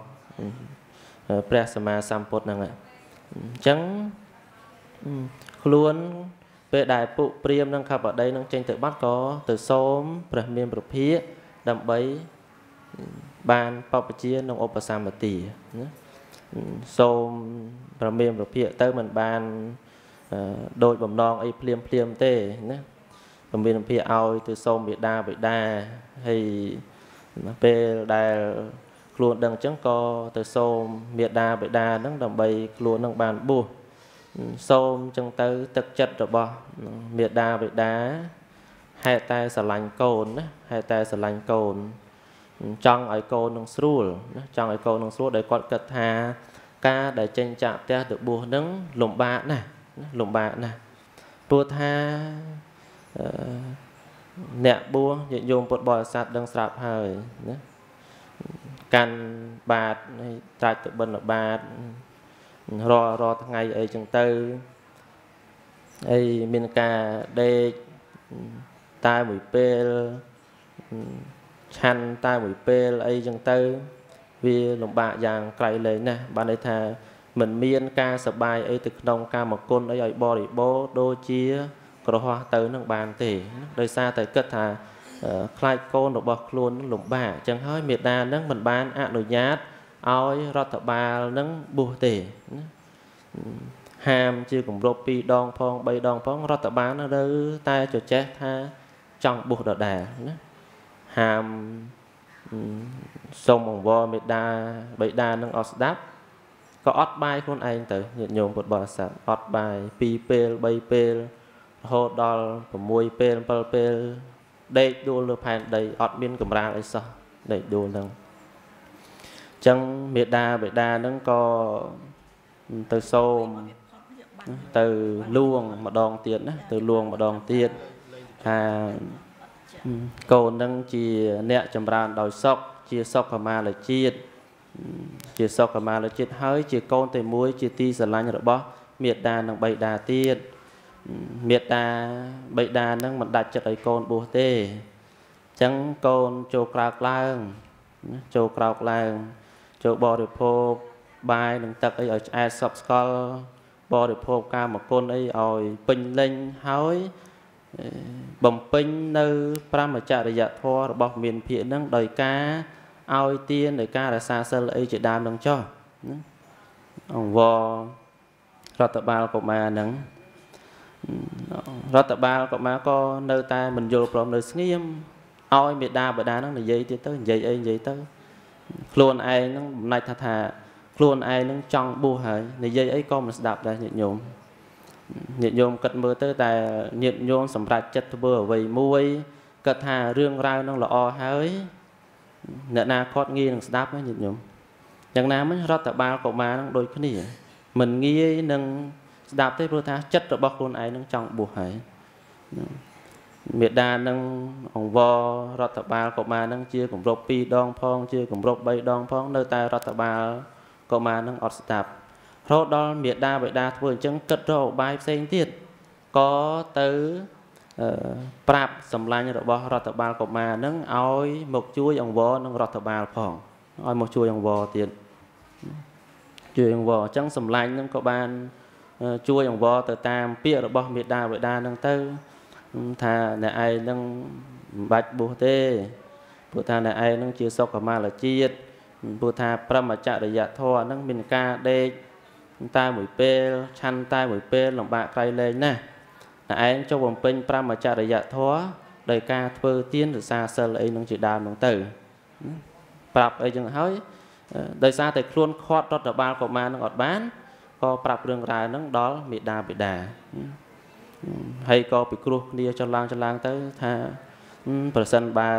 ព្រះសម្មាសម្ពុទ្ធហ្នឹងអញ្ចឹងខ្លួនពេលដែលពួកព្រាមនិងខបដីនឹងចេញទៅបាត់ក៏ទៅសូមព្រះមានប្រភិយដើម្បីបានបពជានិងឧបសម្បទាណាសូមព្រះមានប្រភិយទៅមិនបានដូចបំណងអីភ្លាមភ្លាមទេណា ក៏មានភាឲ្យទៅសូមមេដាបិតាហើយពេលដែលខ្លួនដឹងអញ្ចឹងក៏ទៅសូមមេដាបិតាហ្នឹងដើម្បីខ្លួននឹងបានបួសសូមអញ្ចឹងទៅទឹកចិត្តរបស់មេដាបិតាហេតុតែស្រឡាញ់កូនណាហេតុតែស្រឡាញ់កូនចង់ឲ្យកូននឹងស្រួលណាចង់ឲ្យកូននឹងស្រួលដែលគាត់គិតថាការដែលចេញចាក់ផ្ទះទៅបួសនឹងលំបាកណាស់លំបាកណាស់ព្រោះថា អ្នកបួសញាតិញោមពុទ្ធបរិស័ទដឹងស្រាប់ហើយណាកាន់បាតហើយត្រាច់ទៅបិណ្ឌបាតរាល់រាល់ថ្ងៃអីចឹងទៅអីមានការដេកតែមួយពេលឆាន់តែមួយពេលអីចឹងទៅ វាលំបាកយ៉ាងក្រៃលែងណាស់បានន័យថាមិនមាន ការសបាយអីទៅក្នុង កាមគុណអីឲ្យបរិបូរដូចជា ក្រហោះទៅនឹងបានទេដោយសារតែគិតថាខ្លាចកូនរបស់ខ្លួនលំបាកអញ្ចឹងហើយមេដានឹងមិនបានអនុញ្ញាតឲ្យរដ្ឋបាលនឹងបួសទេហាមជាគម្រប់2ដងផង3ដងផងរដ្ឋបាលនៅតែចចេះថាចង់បួសដដែលណាហាមសូមអង្វរមេដាបិតានឹងអត់ស្ដាប់ក៏អត់បាយខ្លួនឯងទៅញាតិញោមពុទ្ធបរិស័ទអត់បាយ2ពេល3ពេលរ ហូតដល់6ពេល7ពេលដេកដួលលើផែនដីអត់មានកម្រាលអីសោះដេកដួលហ្នឹងអញ្ចឹងមេដាបេដាហ្នឹងក៏ទៅសូមទៅលួងម្ដងទៀតណាទៅលួងម្ដងទៀតថាកូននឹងជាអ្នកចម្រើនដោយសុខជាសុខមាលជាតិជាសុខមាលជាតិហើយជាកូនតែមួយជាទីស្រឡាញ់របស់មេត្តានិងបិតាទៀត មេត្តាបិតានឹងមិនដាច់ចិត្តឲ្យកូនបួសទេអញ្ចឹងកូនចូលក្រោកឡើងចូលក្រោកឡើង ចូលបរិភោគបាយនិងទឹកអីឲ្យឆ្អែតសពស្កល់បរិភោគកាមគុណអីឲ្យពេញលេញហើយបំពេញនៅប្រមចរិយធម៌របស់មានភិកនឹងដោយការឲ្យទានដោយការរក្សាសិលអីជាដើមនឹងចោះអង្វររដ្ឋបាលកុមារនឹង រដ្ឋបាលកុមារក៏នៅតែមិនយល់ព្រមនៅស្ងៀមឲ្យមេដាបដានឹងនិយាយទៀតទៅនិយាយអីនិយាយទៅខ្លួនឯងនឹងបំណាច់ថាថា ខ្លួនឯងនឹងចង់បួសហើយនិយាយអីក៏មិនស្ដាប់ដែរញាតិញោមញាតិញោមគិតមើលទៅតែញាតិញោមសម្រេចចិត្តធ្វើអ្វីមួយគិតថារឿងរ៉ាវនឹងល្អហើយអ្នកណាគាត់ងាយនឹងស្ដាប់ញាតិញោមយ៉ាងណាមិញរដ្ឋបាលកុមារនឹងដូចគ្នាមិនងាយនឹង ស្ដាប់ទេព្រោះថាចិត្តរបស់ខ្លួនឯងនឹងចង់បួសហើយមេដានឹងអង្វររដ្ឋបាលកុមារនឹងជាគម្រប់2ដងផងជាគម្រប់3ដងផងនៅតែរដ្ឋបាលកុមារនឹងអត់ស្ដាប់រហូតដល់មេដាបិតាធ្វើអញ្ចឹងគិតរកឧបាយផ្សេងទៀតក៏ទៅប្រាប់សម្លាញ់របស់រដ្ឋបាលកុមារនឹងឲ្យមកជួយអង្វរនឹងរដ្ឋបាលផងឲ្យមកជួយអង្វរទៀតជួយអង្វរអញ្ចឹងសម្លាញ់នឹងក៏បាន ជួយអង្វរទៅតាមពាក្យរបស់មេដាបិតានឹងទៅថាអ្នកឯងនឹងមិនបាច់បួសទេព្រោះថាអ្នកឯងនឹងជាសុខមាលជាតិព្រោះថាប្រមចរិយធម៌នឹងមានការដេកតែមួយពេលឆាន់តែមួយពេលលំបាកក្រៃលែងណាស់អ្នកឯងចុះបំពេញប្រមចរិយធម៌ដោយការធ្វើទានរសាសិលអីនឹងជាដើមនឹងទៅប្រាប់អីចឹងហើយដោយសារតែខ្លួនខាត់រដ្ឋបាលកុមារនឹងអត់បាន ក៏ប្រាប់រឿងរ៉ាវហ្នឹងដល់មេដាបិតាហើយក៏ពិគ្រោះគ្នាចន្លងចន្លងទៅថាប្រសិនបើ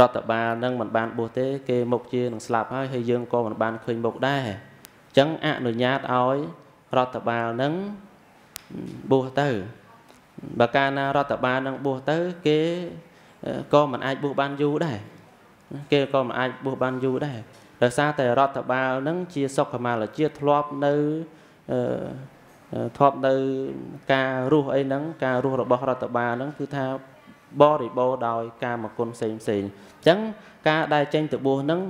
រដ្ឋបាលនឹងមិនបានបួសទេ គេមុខជានឹងស្លាប់ហើយហើយយើងក៏មិនបានឃើញមុខដែរអញ្ចឹងអនុញ្ញាតឲ្យរដ្ឋបាលនឹងបួសទៅបើកាលណារដ្ឋបាលនឹងបួសទៅ គេក៏មិនអាចបួសបានយូរដែរគេក៏មិនអាចបួសបានយូរដែរ ដោយសារតែរដ្ឋបាលនឹងជាសុខមាលជាតិធ្លាប់នៅធ្លាប់នៅការរស់អីហ្នឹងការរស់របស់រដ្ឋបាលហ្នឹងគឺថាបរិបូរដោយកាមគុណផ្សេងផ្សេងអញ្ចឹងការដែលចេញទៅបួសហ្នឹង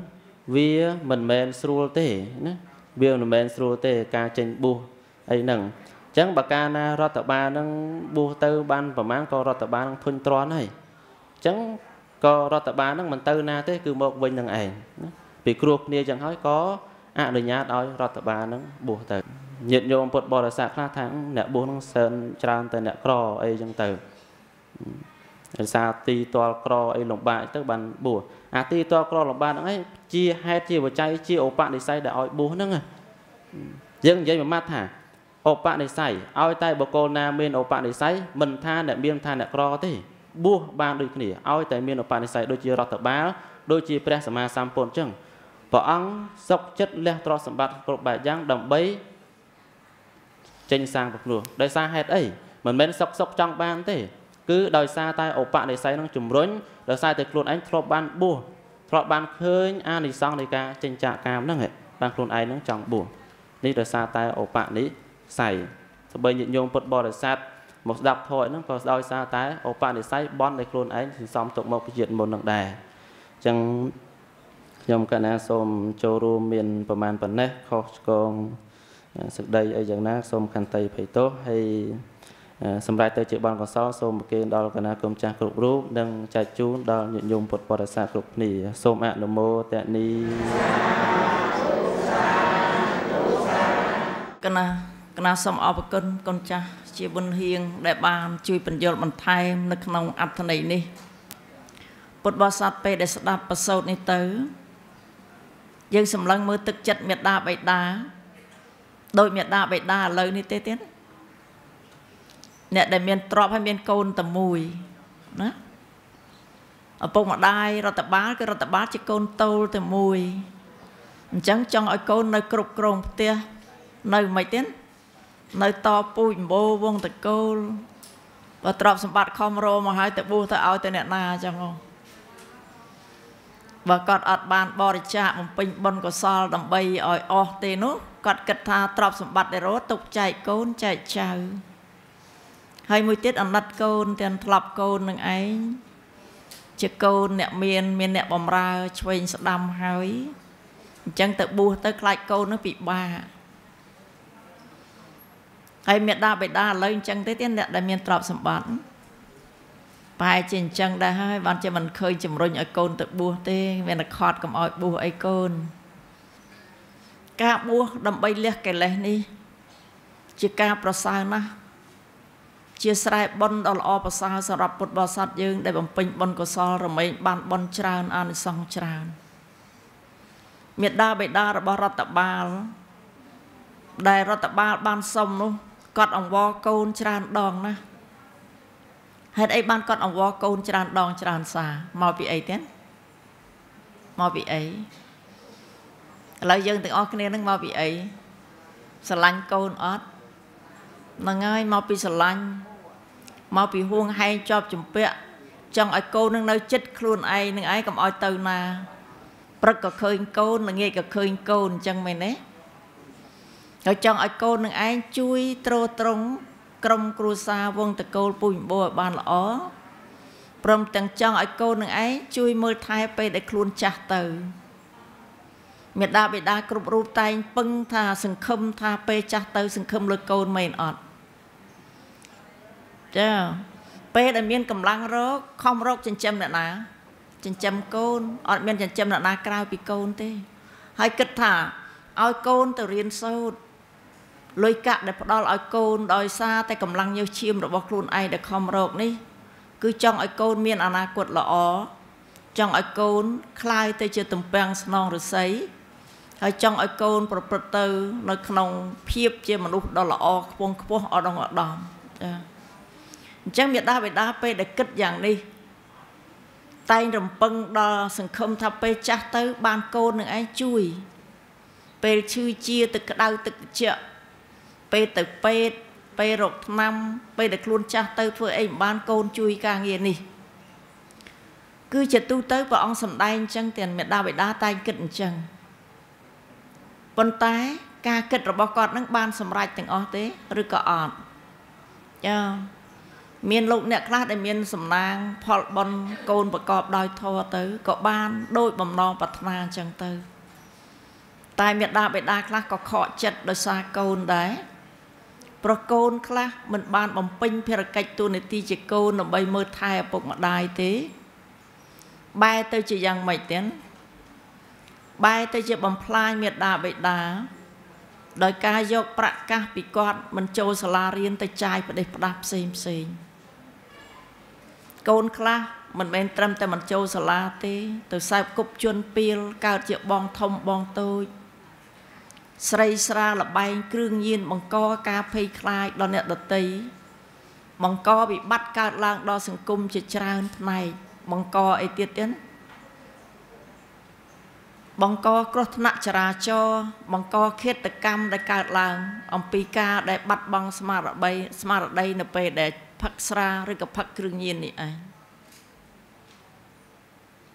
វាមិនមែនស្រួលទេណាវាមិនមែនស្រួលទេការចេញបួសអីហ្នឹងអញ្ចឹងបើកាលណារដ្ឋបាលហ្នឹងបួសទៅបានប្រមាណក៏រដ្ឋបាលហ្នឹងធុញទ្រាន់ហើយអញ្ចឹងក៏រដ្ឋបាលហ្នឹងមិនទៅណាទេគឺមកវិញនឹងឯងណា ពីគ្រោះគ្នាចឹងហើយក៏អនុញ្ញាតឲ្យរដ្ឋបាលនឹងបួសទៅញាតិញោមពុទ្ធបរិស័ទខ្លះថាអ្នកបួសនឹងសើនច្រើនតែអ្នកក្រអីចឹងទៅដោយសារទីតលក្រអីលំបាកទៅបានបួសអាទីតលក្រលំបាកហ្នឹងឯងជាហេតុជាបច្ច័យជាឧបនិស្ស័យដែលឲ្យបួសហ្នឹងយើងនិយាយមួយម៉ាត់ថាឧបនិស្ស័យឲ្យតែបុគ្គលណាមានឧបនិស្ស័យមិនថាអ្នកមានថាអ្នកក្រទេបួសបានដូចគ្នាឲ្យតែមានឧបនិស្ស័យដូចជារដ្ឋបាលដូចជាព្រះសម្មាសម្ពុទ្ធអញ្ចឹង ព្រះអង្គសុកចិត្តលះទ្រព្យសម្បត្តិគ្រប់បែបយ៉ាងដើម្បីចេញសាងប្រភ្នោះដោយសារហេតុអីមិនមែនសុកសុកចង់បានទេគឺដោយសារតែឧបនិស្ស័យនឹងជំរុញដោយសារតែខ្លួនឯងធ្លាប់បានបួសធ្លាប់បានឃើញអានិសង្សនៃការចិញ្ចាកាមហ្នឹងបានខ្លួនឯងនឹងចង់បួសនេះដោយសារតែឧបនិស្ស័យសម្បីញាតិញោមពុទ្ធបរិស័ទមកស្ដាប់ធម៌ហ្នឹងក៏ដោយសារតែឧបនិស្ស័យបន់ដែលខ្លួនឯងសន្សំទុកមកពីជាតិមុននឹងដែរអញ្ចឹង ខ្ញុំកណាសូមចូលរួមមានប្រមាណប៉ុណ្ណេះខុសឆ្គងសេចក្តីអីយ៉ាងណាសូមខន្តីភ័យទោសហើយសម្រាប់ទៅជាបានកសលសូមប្រគេនដល់គណៈគុំចាស់គ្រប់រូបនិងចែកជូនដល់ញាតិញោមពុទ្ធបរិស័ទគ្រប់គ្នាសូមអនុមោទនីកណាកណាសូមអរគុណគុណចាស់ជាបុណ្យហៀងដែលបានជួយបញ្យល់បន្ថែមនៅក្នុងអត្ថន័យនេះ ពុទ្ធបរិស័ទពេលដែលស្ដាប់ប្រសូតនេះទៅ យើងសម្លឹងមើលទឹកចិត្តមេត្តាបិតាដោយមេត្តាបិតាឥឡូវនេះទេទៀតអ្នកដែលមានទ្រព្យហើយមានកូនតែមួយណាឪពុកម្ដាយរដ្ឋបាលគឺរដ្ឋបាលជាកូនតូលតែមួយអញ្ចឹងចង់ឲ្យកូននៅគ្រប់គ្រងផ្ទះនៅមិនទៀតនៅតពូជម្បោវងតកូលបើទ្រព្យសម្បត្តិខំរមកហើយទៅបួសទៅឲ្យទៅអ្នកណាអញ្ចឹងហ៎ បើគាត់អត់បានបរិច្ចាគបំពេញបុណ្យកុសលដើម្បីឲ្យអស់ទេនោះគាត់គិតថាទ្រព្យសម្បត្តិដែលរត់ទុកចែកកូនចែកចៅហើយមួយទៀតអណិតកូនទាំងធ្លាប់កូននឹងឯងជាកូនអ្នកមានមានអ្នកបំរើឆ្វេងស្ដាំហើយអញ្ចឹងទៅបួសទៅខ្លាចកូននោះពិបាកហើយមេដាបេដាឥឡូវអញ្ចឹងទេទៀតអ្នកដែលមានទ្រព្យសម្បត្តិ ប្រហែលជាអញ្ចឹងដែរហើយបានជាមិនឃើញជំរុញឲ្យកូនទៅបួសទេ មានតែខត់កុំឲ្យបួសអីកូន ការបួសដើម្បីលះកិលេសនេះ ជាការប្រសើរណាស់ជាស្រែបុណ្យដ៏ល្អប្រសើរសម្រាប់ពុទ្ធបរិស័ទយើង ដែលបំពេញបុណ្យកុសលរមែងបានបុណ្យច្រើនអានិសង្សច្រើនមេដាបេដារបស់រដ្ឋបាល ដែលរដ្ឋបាលបានសុំនោះគាត់អង្វរកូនច្រើនដងណាស់ ហេតុអីបានគាត់អង្វរកូនច្រើនដងច្រើនសារមកពីអីទៀតមកពីអីឥឡូវយើងទាំងអស់គ្នានឹងមកពីអីស្រឡាញ់កូនអត់ហ្នឹងហើយមកពីស្រឡាញ់មកពីហួងហែងជាប់ជំពាក់ចង់ឲ្យកូននឹងនៅចិត្តខ្លួនឯងនឹងឯងកុំឲ្យទៅណាព្រឹកក៏ឃើញកូនល្ងាចក៏ឃើញកូនអញ្ចឹងមែនទេហើយចង់ឲ្យកូននឹងឯងជួយទ្រទ្រង់ ក្រុមគ្រួសារវងតកូលពូជបោឲ្យបានល្អព្រមទាំងចង់ឲ្យកូននឹងឯងជួយមើលថែពេលដែលខ្លួនចាស់ទៅមេដាបេដាគ្រប់រូបតែងពឹងថាសង្ឃឹមថាពេលចាស់ទៅ សង្ឃឹមលើកូនមែនអត់ចាពេលដែលមានកម្លាំងរកខំរកចិញ្ចឹមអ្នកណា ចិញ្ចឹមកូនអត់មានចិញ្ចឹមអ្នកណាក្រៅពីកូនទេ ហើយគិតថាឲ្យកូនទៅរៀនសូត្រ លុយកាក់ដែលផ្ដល់ឲ្យកូនដោយសារតែកម្លាំងញើសឈាមរបស់ខ្លួនឯងដែលខំរកនេះ គឺចង់ឲ្យកូនមានអនាគតល្អចង់ឲ្យកូនคลายទៅជាទំពាំងស្នងរស័យហើយចង់ឲ្យកូនប្រព្រឹត្តទៅ នៅក្នុងភាពជាមនុស្សដ៏ល្អខ្ពង់ខ្ពស់អដងអដំចាអញ្ចឹងមេដាបេដាពេលដែលគិតយ៉ាងនេះតែងរំពឹងដល់សង្ឃឹមថាពេលចាស់ទៅ បានកូននឹងឯងជួយ ពេលឈឺជាទឹកក្តៅទឹកត្រជាក់ ពេលទៅពេទ្យពេលរកថ្នាំពេលដែលខ្លួនចាស់ទៅធ្វើអីមិនបានកូនជួយការងារនេះគឺជាទូទៅព្រះអង្គសម្ដែងអញ្ចឹងទាំងមេដាបេដាតែងគិតអញ្ចឹងប៉ុន្តែការគិតរបស់គាត់នឹងបានសម្រេចទាំងអស់ទេឬក៏អត់ចាមានលោកអ្នកខ្លះដែលមានសំណាង ផលបុណ្យកូនប្រកបដោយធម៌ទៅក៏បានដូចបំណងប្រាថ្នាអញ្ចឹងទៅ តែមេដាបេដាខ្លះក៏ខកចិត្តដោយសារកូនដែរ ប្រកូនខ្លះមិនបានបំពេញភារកិច្ចទូនាទីជាកូនដើម្បីមើលថែឪពុកម្ដាយទេបែរទៅជាយ៉ាងម៉េចទៀតបែរទៅជាបំផ្លាញមេដាបេដាដោយការយកប្រាក់កាសពីគាត់មិនចូលសាលារៀនទៅចាយប្រទេសផ្ដាស់ផ្សេងផ្សេងកូនខ្លះមិនមែនត្រឹមតែមិនចូលសាលាទេ ទៅសើបគប់ជន់ពីលកើតជាបងធំបងតូច ស្រីស្រាលបែងគ្រឿងញៀនបង្កការភ័យខ្លាចដល់អ្នកដតីបង្កវិបត្តិកើតឡើងដល់សង្គមជាច្រើនផ្នែកបង្កអីទៀតទៀតបង្កគ្រោះថ្នាក់ចរាចរណ៍បង្កឃាតកម្មដែលកើតឡើង អំពីការដែលបាត់បង់ស្មារតីស្មារតីនៅពេលដែលផឹកស្រាឬក៏ផឹកគ្រឿងញៀននេះឯង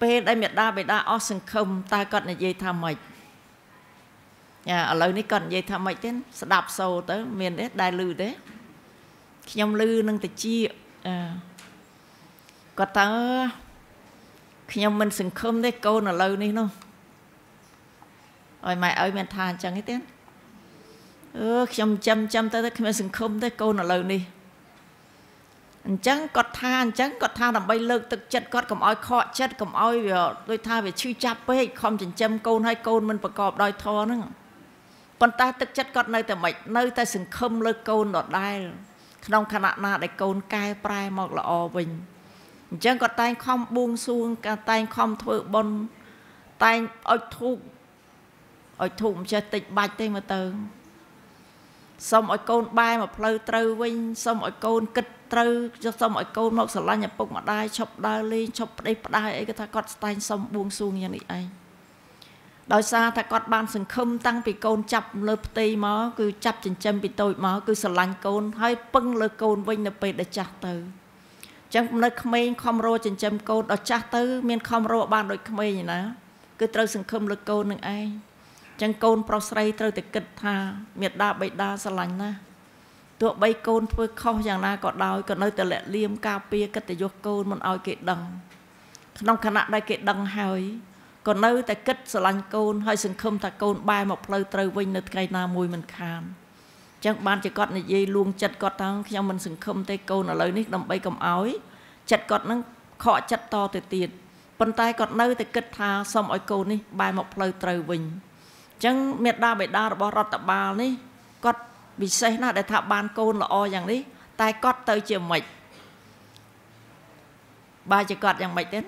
ពេលដែលមេដាបេដាអស់សង្ឃឹមតើគាត់និយាយថាម៉េច យ៉ាឥឡូវនេះគាត់និយាយថាម៉េចទេស្ដាប់សូរទៅមានទេដែលឮទេខ្ញុំឮនឹងតិចអឺគាត់ថាខ្ញុំមិនសង្ឃឹមទេកូនឥឡូវនេះនោះឲ្យម៉ែឲ្យមានថាអញ្ចឹងទេអឺខ្ញុំចាំចាំទៅគ្មានសង្ឃឹមទេកូនឥឡូវនេះអញ្ចឹងគាត់ថាអញ្ចឹងគាត់ថាដើម្បីលើកទឹកចិត្តគាត់កុំឲ្យខកចិត្តកុំឲ្យវាដូចថាវាឈឺចាប់ពេកខំចិញ្ចឹមកូនឲ្យកូនមិនប្រកបដោយធម៌ហ្នឹង ប៉ុន្តែទឹកចិត្តគាត់នៅតែមិននៅតែសង្ឃឹមលើកូនដដែលក្នុងខណៈណាដែលកូនកែប្រែមកល្អវិញអញ្ចឹងគាត់តែងខំបួងសួងគាត់តែងខំធ្វើបុណ្យតែងអុជធូបអុជធូបមិនចេះតិចបាច់ទេមើលទៅសូមឲ្យកូនបែរមកផ្លូវត្រូវវិញសូមឲ្យកូនគិតត្រូវសូមឲ្យកូនមកស្រឡាញ់ឪពុកម្ដាយឈប់ដើរលេងឈប់ប្តេជ្ញាអីគាត់ថាគាត់ស្តែងសុំបួងសួងយ៉ាងនេះឯង ដោយសារតែគាត់បានសង្ឃឹមតាំងពីកូនចាប់លើផ្ទៃមកគឺចាប់ចិញ្ចឹមពីតូចមកគឺស្រឡាញ់កូនហើយពឹងលើកូនវិញនៅពេលដែលចាស់ទៅចឹងនៅក្មេងខំរោចិញ្ចឹមកូនដល់ចាស់ទៅមានខំរោបានដូចក្មេងណាគឺត្រូវសង្ឃឹមលើកូននឹងឯងចឹងកូនប្រុសស្រីត្រូវតែគិតថាមេដាបៃតាស្រឡាញ់ណាស់ទោះបីកូនធ្វើខុសយ៉ាងណាក៏ដោយក៏នៅតែលាក់លៀមការពារកិត្តិយសកូនមិនឲ្យគេដឹងក្នុងខណៈដែលគេដឹងហើយ ក៏នៅតែគិតស្រឡាញ់កូនហើយសង្ឃឹមថាកូនបែរមកផ្លូវត្រូវវិញនៅថ្ងៃណាមួយមិនខានចឹងបានជាគាត់និយាយលួងចិត្តគាត់ថាខ្ញុំមិនសង្ឃឹមទេកូនឥឡូវនេះដើម្បីកុំឲ្យចិត្តគាត់នឹងខកចិត្តតទៅទៀតប៉ុន្តែគាត់នៅតែគិតថាសូមឲ្យកូននេះបែរមកផ្លូវត្រូវវិញចឹងមេដាបេដារបស់រដ្ឋបាលនេះគាត់ពិសេសណាស់ដែលថាបានកូនល្អយ៉ាងនេះតែគាត់ទៅជាម៉េចបើជាគាត់យ៉ាងម៉េចទេ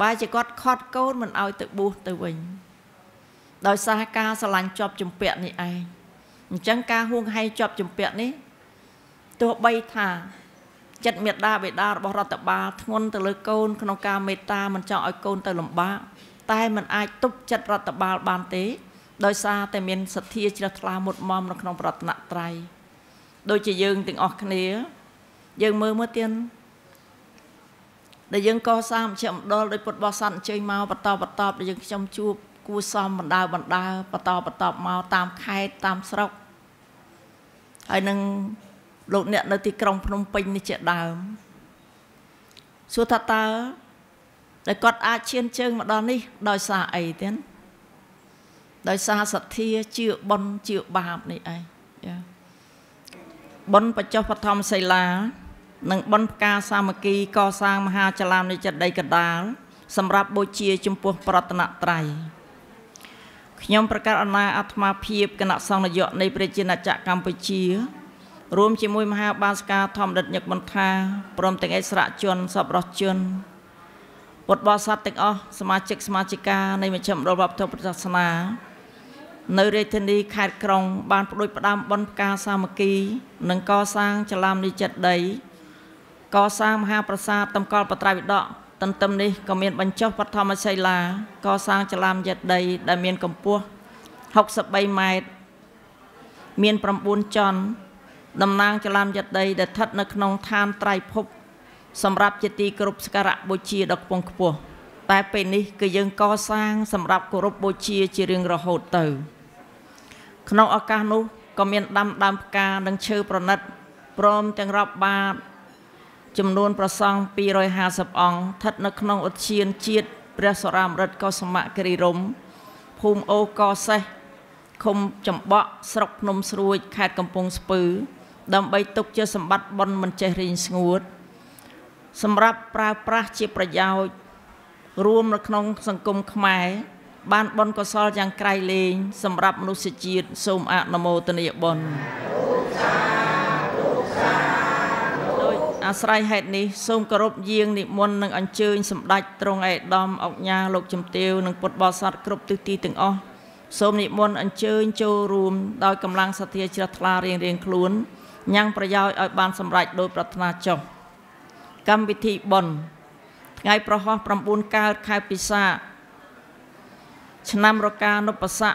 បើជាគាត់ខត់កូនមិនឲ្យទៅបួសទៅវិញដោយសារការស្រឡាញ់ជាប់ជំពាក់នេះឯងអញ្ចឹងការហួងហែងជាប់ជំពាក់នេះទោះបីថាចិត្តមេត្តាបេតារបស់រដ្ឋបាលធ្ងន់ទៅលើកូនក្នុងការមេត្តាមិនចង់ឲ្យកូនទៅលំបាកតែมันអាចទប់ចិត្តរដ្ឋបាលបានទេ ដោយសារតែមានសទ្ធាជ្រះថ្លាមុតមមនៅក្នុងប្រតនត្រ័យដូចជាយើងទាំងអស់គ្នា យើងមើលមើលទៀត ដែលយើងកសាងមជ្ឈមណ្ឌលដោយពុទ្ធបរិស័ទអញ្ជើញមកបន្តបន្តដែលយើងខ្ញុំជួបគួសមបណ្ដាបណ្ដាបន្តបន្តមកតាមខេត្តតាមស្រុកហើយនឹងលោកអ្នកនៅទីក្រុងភ្នំពេញនេះជាដើមសួរថាតើដែលគាត់អាចឈានជើងមកដល់នេះដោយសារអីទៀតដោយសារសទ្ធាជឿបុណ្យជឿបាបនេះឯងចាបុណ្យបច្ចុប្បន្នសិលា និងបុណ្យផ្កាសាមគ្គីកសាងមហាចលាមនៃចិត្តដីកដាលសម្រាប់បូជាចំពោះប្រតនត្រ័យខ្ញុំប្រកាសអនាអាត្មាភាពគណៈសង្ឃនាយកនៃប្រជាណាចក្រកម្ពុជា រួមជាមួយមហាបាសការធម្មដិតញឹកមន្ថាព្រមទាំងអិសរជនសពរស់ជនពុទ្ធបរិស័ទទាំងអស់សមាជិកសមាជិកានៃមជ្ឈមណ្ឌលវប្បធម៌ពុទ្ធសាសនា នៅរាជធានីខេត្តក្រុង បានផ្ដួចផ្ដើមបុណ្យផ្កាសាមគ្គី និងកសាងចលាមនិចិត្តដី កសាងមហាប្រាសាទតម្កល់បត្រៃវិដកទន្ទឹមនេះក៏មានបញ្ចុះបឋមសិលាកសាងចលាមយត្តដីដែលមានកម្ពស់63ម៉ែត្រមាន9ជាន់តំណាងចលាមយត្តដីដែលស្ថិតនៅក្នុងឋានត្រៃភព សម្រាប់ជាទីគោរពសក្ការៈបូជាដ៏ខ្ពង់ខ្ពស់តែពេលនេះគឺយើងកសាង សម្រាប់គោរពបូជាជារៀងរហូតទៅ ក្នុងឱកាសនោះក៏មានដាំដើមផ្កានិងឈើប្រណិតព្រមទាំងរាប់បាត ចំនួនប្រសង់250អង្គស្ថិតនៅក្នុងឧទ្យានជាតិព្រះសរាមរិទ្ធកុសមគិរីរមភូមិអូកសេះឃុំចំបក់ស្រុកភ្នំស្រួយខេត្តកំពង់ស្ពឺ ដើម្បីទុកជាសម្បត្តិបុណ្យមិនចេះរីងស្ងួត សម្រាប់ប្រើប្រាស់ជាប្រយោជន៍រួមនៅក្នុងសង្គមខ្មែរបានបុណ្យកុសលយ៉ាងក្រៃលែងសម្រាប់មនុស្សជាតិសូមអនុមោទនាបុណ្យ អាស្រ័យហេតុនេះសូមគោរពយាងនិមន្តនិងអញ្ជើញសម្ដេចទ្រង់ឯកឧត្តមអុកញ៉ាលោកជំទាវនិងពុទ្ធបរិស័ទគ្រប់ទិសទីទាំងអស់សូមនិមន្តអញ្ជើញចូលរួមដោយកម្លាំងសទ្ធាជ្រះថ្លារៀងរៀងខ្លួនញ៉ាំងប្រយោជន៍ឲ្យបានសម្រេចដោយប្រាថ្នាចុះកម្មវិធីបុណ្យថ្ងៃប្រហោះ9កើតខែពិសាឆ្នាំរកានុបស័ក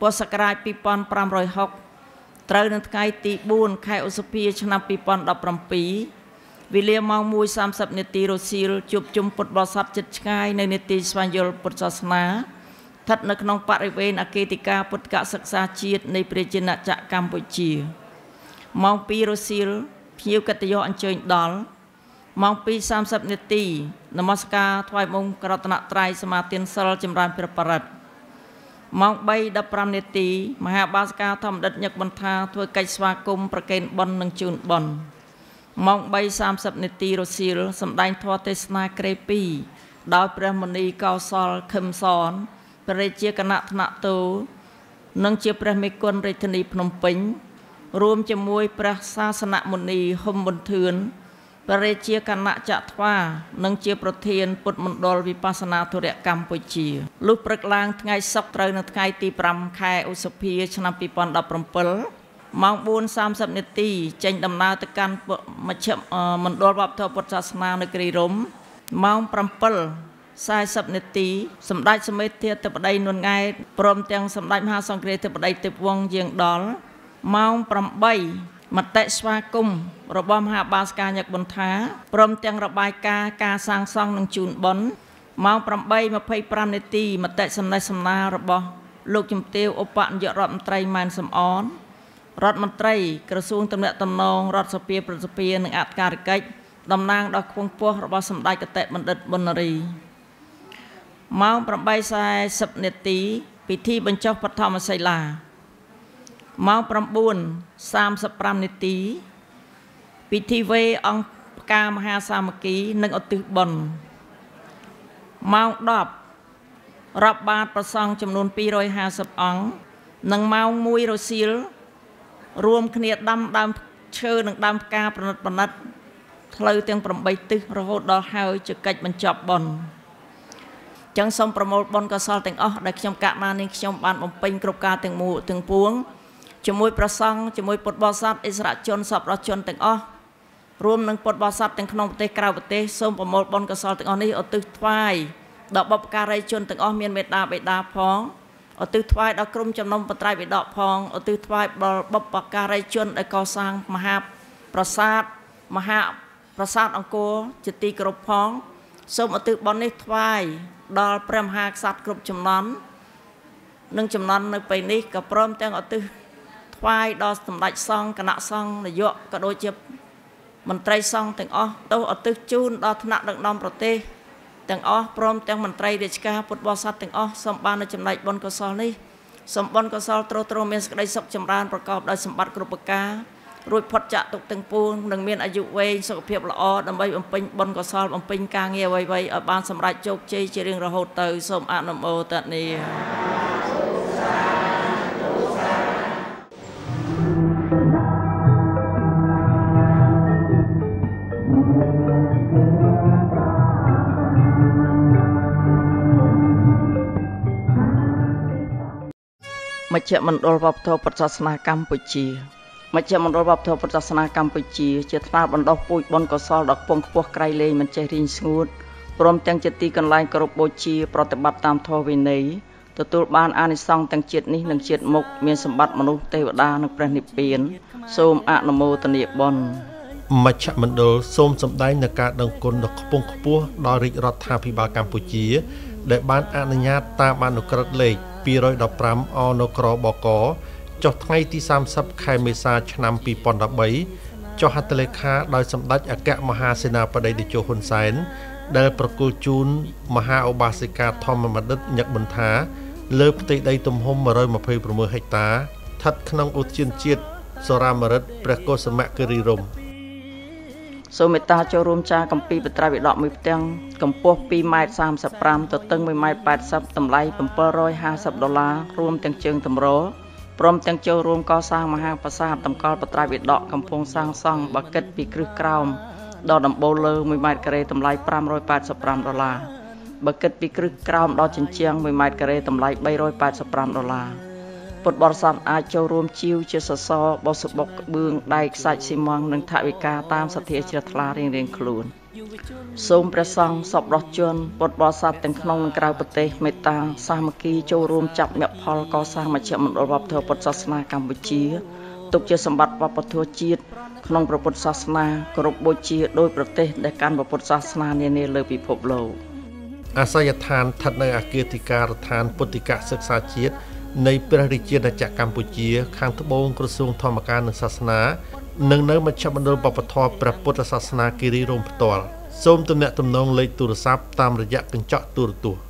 ពុស្សករាជ2560ត្រូវនៅថ្ងៃទី4ខែឧសភាឆ្នាំ2017 វេលាម៉ោង1:30នាទីរសៀលជួបជុំពុទ្ធបរិស័ទចិត្តឆ្ងាយនៅនេតិស្វែងយល់ពុទ្ធសាសនាស្ថិតនៅក្នុងបរិវេណអគាតិកាពុទ្ធកសិក្សាជាតិនៃប្រជាណាចក្រកម្ពុជាម៉ោង2រសៀលភ្ញៀវកិត្តិយសអញ្ជើញដល់ម៉ោង2:30នាទីនមស្ការថ្វាយបង្គំក្រតនត្រ័យសមាទានសិលចម្រើនព្រះបរិត្តម៉ោង3:15នាទីមហាបាសកាធម្មដិតញឹកបន្ថាធ្វើកិច្ចស្វាគមន៍ប្រកេនបុណ្យនិងជូនបុណ្យ ម៉ោង3:30នាទីរសៀលសម្ដែងធម៌ទេសនាក្រេ2ដោយព្រះមុនីកោសលខឹមសនព្រះរាជាគណៈថ្នាក់តូនិងជាព្រះមេគុណរាជធានីភ្នំពេញ រួមជាមួយព្រះសាសនមុនីហុំប៊ុនធឿនព្រះរាជាគណៈចត្វានិងជាប្រធានពុទ្ធមណ្ឌលវិបស្សនាធុរៈកម្ពុជាលុះព្រឹកឡើងថ្ងៃសុក្រត្រូវនៅថ្ងៃទី5ខែឧសភា ឆ្នាំ2017 ម៉ោង4:30នាទីចេញដំណើរទៅកាន់មជ្ឈមណ្ឌលវប្បធម៌ពុទ្ធសាសនានៅគិរីរម្យម៉ោង7 40នាទីសម្ដេចសមេធាធិបតីនួនង៉ែតព្រមទាំងសម្ដេចមហាសង្ឃរាជធិបតីទេពវង្សយាងដល់ម៉ោង8មតិស្វាគមន៍របស់មហាបាសការញឹកប៊ុនថាព្រមទាំងរបាយការណ៍ការសាងសង់និងជូនបុណ្យម៉ោង8:25នាទីមតិសំណេះសំណាលរបស់លោកជំទាវឧបនាយករដ្ឋមន្ត្រីម៉ែនសំអន រដ្ឋមន្ត្រីក្រសួងទំនាក់ទំនងរដ្ឋសភាប្រសិទ្ធិនិងអធិការកិច្ចតំណាងដល់ខ្ពង់ខ្ពស់របស់សម្ដេចកតេបណ្ឌិតប៊ុននារីម៉ោង8:40នាទី ពិធីបញ្ចុះបឋមសិលាម៉ោង9:35នាទីពិធីវេអង្គផ្កាមហាសាមគ្គីនិងឧទ្ទិសបុណ្យម៉ោង10រាប់បាតប្រសង់ចំនួន250អង្គនិងម៉ោង1រសៀល រួមគ្នាដាំដើមឈើនិងដើមផ្កាប្រណិតប្រណិតផ្លូវទាំង8ទិសរហូតដល់ហើយជាកិច្ចបញ្ចប់បុណ្យចឹងសូមប្រមូលបុណ្យកុសលទាំងអស់ដែលខ្ញុំកាក់ណានេះខ្ញុំបានបំពេញគ្រប់ការទាំងមូលទាំងពួងជាមួយប្រសង់ជាមួយពុទ្ធបរិស័ទអិសរាជជនសពរជនទាំងអស់រួមនឹងពុទ្ធបរិស័ទទាំងក្នុងប្រទេសក្រៅប្រទេសសូមប្រមូលបុណ្យកុសលទាំងអស់នេះឧទ្ទិសថ្វាយដល់បុព្វការីជនទាំងអស់មានមេត្តាបិតាផង ឧទ្ទិសថ្វាយដល់ក្រុមចំណុំបត្រៃបិដកផងឧទ្ទិសថ្វាយដល់បុព្វការីជនដែលកសាងមហាប្រាសាទមហាប្រាសាទអង្គរជាទីគោរពផងសូមឧទ្ទិសបុណ្យនេះថ្វាយដល់ព្រះមហាក្សត្រគ្រប់ចំណន់និងចំណន់នៅពេលនេះក៏ព្រមទាំងឧទ្ទិសថ្វាយដល់សម្ដេចសង្ឃគណៈសង្ឃនាយកក៏ដូចជាមន្ត្រីសង្ឃទាំងអស់ទៅឧទ្ទិសជូនដល់ថ្នាក់ដឹកនាំប្រទេស ទាំងអស់ព្រមទាំងមន្ត្រីរាជការពុទ្ធបរិស័ទទាំងអស់សូមបាននៅចំណែកបុណ្យកុសលនេះសូមបុណ្យកុសលទ្រទ្រមានសេចក្តីសុខចម្រើនប្រកបដោយសម្បត្តិគ្រប់ប្រការរួចផុតចាកទុកទាំងពួងនិងមានអាយុវែងសុខភាពល្អដើម្បីបំពេញបុណ្យកុសលបំពេញការងារអ្វីៗឲ្យបានសម្រេចជោគជ័យជារៀងរហូតទៅសូមអនុមោទនា ជ្ឈមណ្ឌលវប្បធម៌ពុទ្ធសាសនាកម្ពុជាមជ្ឈមណ្ឌលវប្បធម៌ពុទ្ធសាសនាកម្ពុជាជាថ្នាលបណ្ដុះពូជបុណ្យកុសលដ៏ខ្ពង់ខ្ពស់ក្រៃលែងមិនចេះរីងស្ងួតព្រមទាំងជាទីកន្លែងគោរពបូជាប្រតិបត្តិតាមធម៌វិន័យទទួលបានអានិសង្សទាំងជាតិនេះនិងជាតិមុខមានសម្បត្តិមនុស្សទេវតានិងព្រះនិព្វាន សូមអនុមោទនាបុណ្យមជ្ឈមណ្ឌលសូមសម្ដែងនៅការដឹងគុណដ៏ខ្ពង់ខ្ពស់ដល់រាជរដ្ឋាភិបាលកម្ពុជា ដែលបានអនុញ្ញាតតាមអនុក្រឹត្យលេខ 215អនក្របកចុះថ្ងៃទី30ខែមេសាឆ្នាំ2013ចុះហត្ថលេខាដោយសម្ដេចអគ្គមហាសេនាបតីតេជោហ៊ុនសែនដែលប្រគល់ជូនមហាឧបាសិកាធម្មបណ្ឌិតញឹកបន្ថា លើផ្ទៃដីទំហំ126ហិកតាស្ថិតក្នុងឧទ្យានជាតិសរាមរិទ្ធព្រះកុសមគិរីរម្យ សូមមេត្តាចូលរួមចារកម្ពីបត្រៃវិដកមួយផ្ទាំងកម្ពស់2ម៉ែត្រ35ទទឹង1ម៉ែត្រ80តម្លៃ750ដុល្លាររួមទាំងជើងតម្រព្រមទាំងចូលរួមកសាងមហាប្រាសាទតម្កល់បត្រៃវិដកកំពុងសាងសង់បើគិតពីគ្រឹះក្រោមដល់ដំបូលលើ1ម៉ែត្រការ៉េតម្លៃ585ដុល្លារបើគិតពីគ្រឹះក្រោមដល់ជញ្ជាំង1ម៉ែត្រការ៉េតម្លៃ385ដុល្លារ ពុទ្ធបរិស័ទអាចចូលរួមជីវជាសសរបសបុកក្បឿងដែកខ្សាច់ស៊ីម៉ងនិងថវិកាតាមសទ្ធាជ្រះថ្លារៀងៗខ្លួនសូមព្រះសង្ឃសពរស់ជនពុទ្ធបរិស័ទទាំងក្នុងនិងក្រៅប្រទេសមេត្តាសាមគ្គីចូលរួមចាប់មគ្គផលកសាងមជ្ឈមណ្ឌលវប្បធម៌ពុទ្ធសាសនាកម្ពុជាទុកជាសម្បត្តិវប្បធម៌ជាតិក្នុងព្រះពុទ្ធសាសនាគោរពបូជាដោយប្រទេសដែលកាន់ព្រះពុទ្ធសាសនានានាលើពិភពលោកអាសយដ្ឋានស្ថិតនៅអគារធិការដ្ឋានពុទ្ធិកសិក្សាជាតិ នៃព្រះរាជាណាចក្រកម្ពុជា ខាងត្បូងក្រសួងធម្មការនិងសាសនានិងនៅមជ្ឈមណ្ឌលបព្វធម៌ព្រះពុទ្ធសាសនាគិរីរម្យផ្ទាល់សូមទំនាក់ទំនងលេខទូរស័ព្ទតាមរយៈកញ្ចក់ទូរទស្សន៍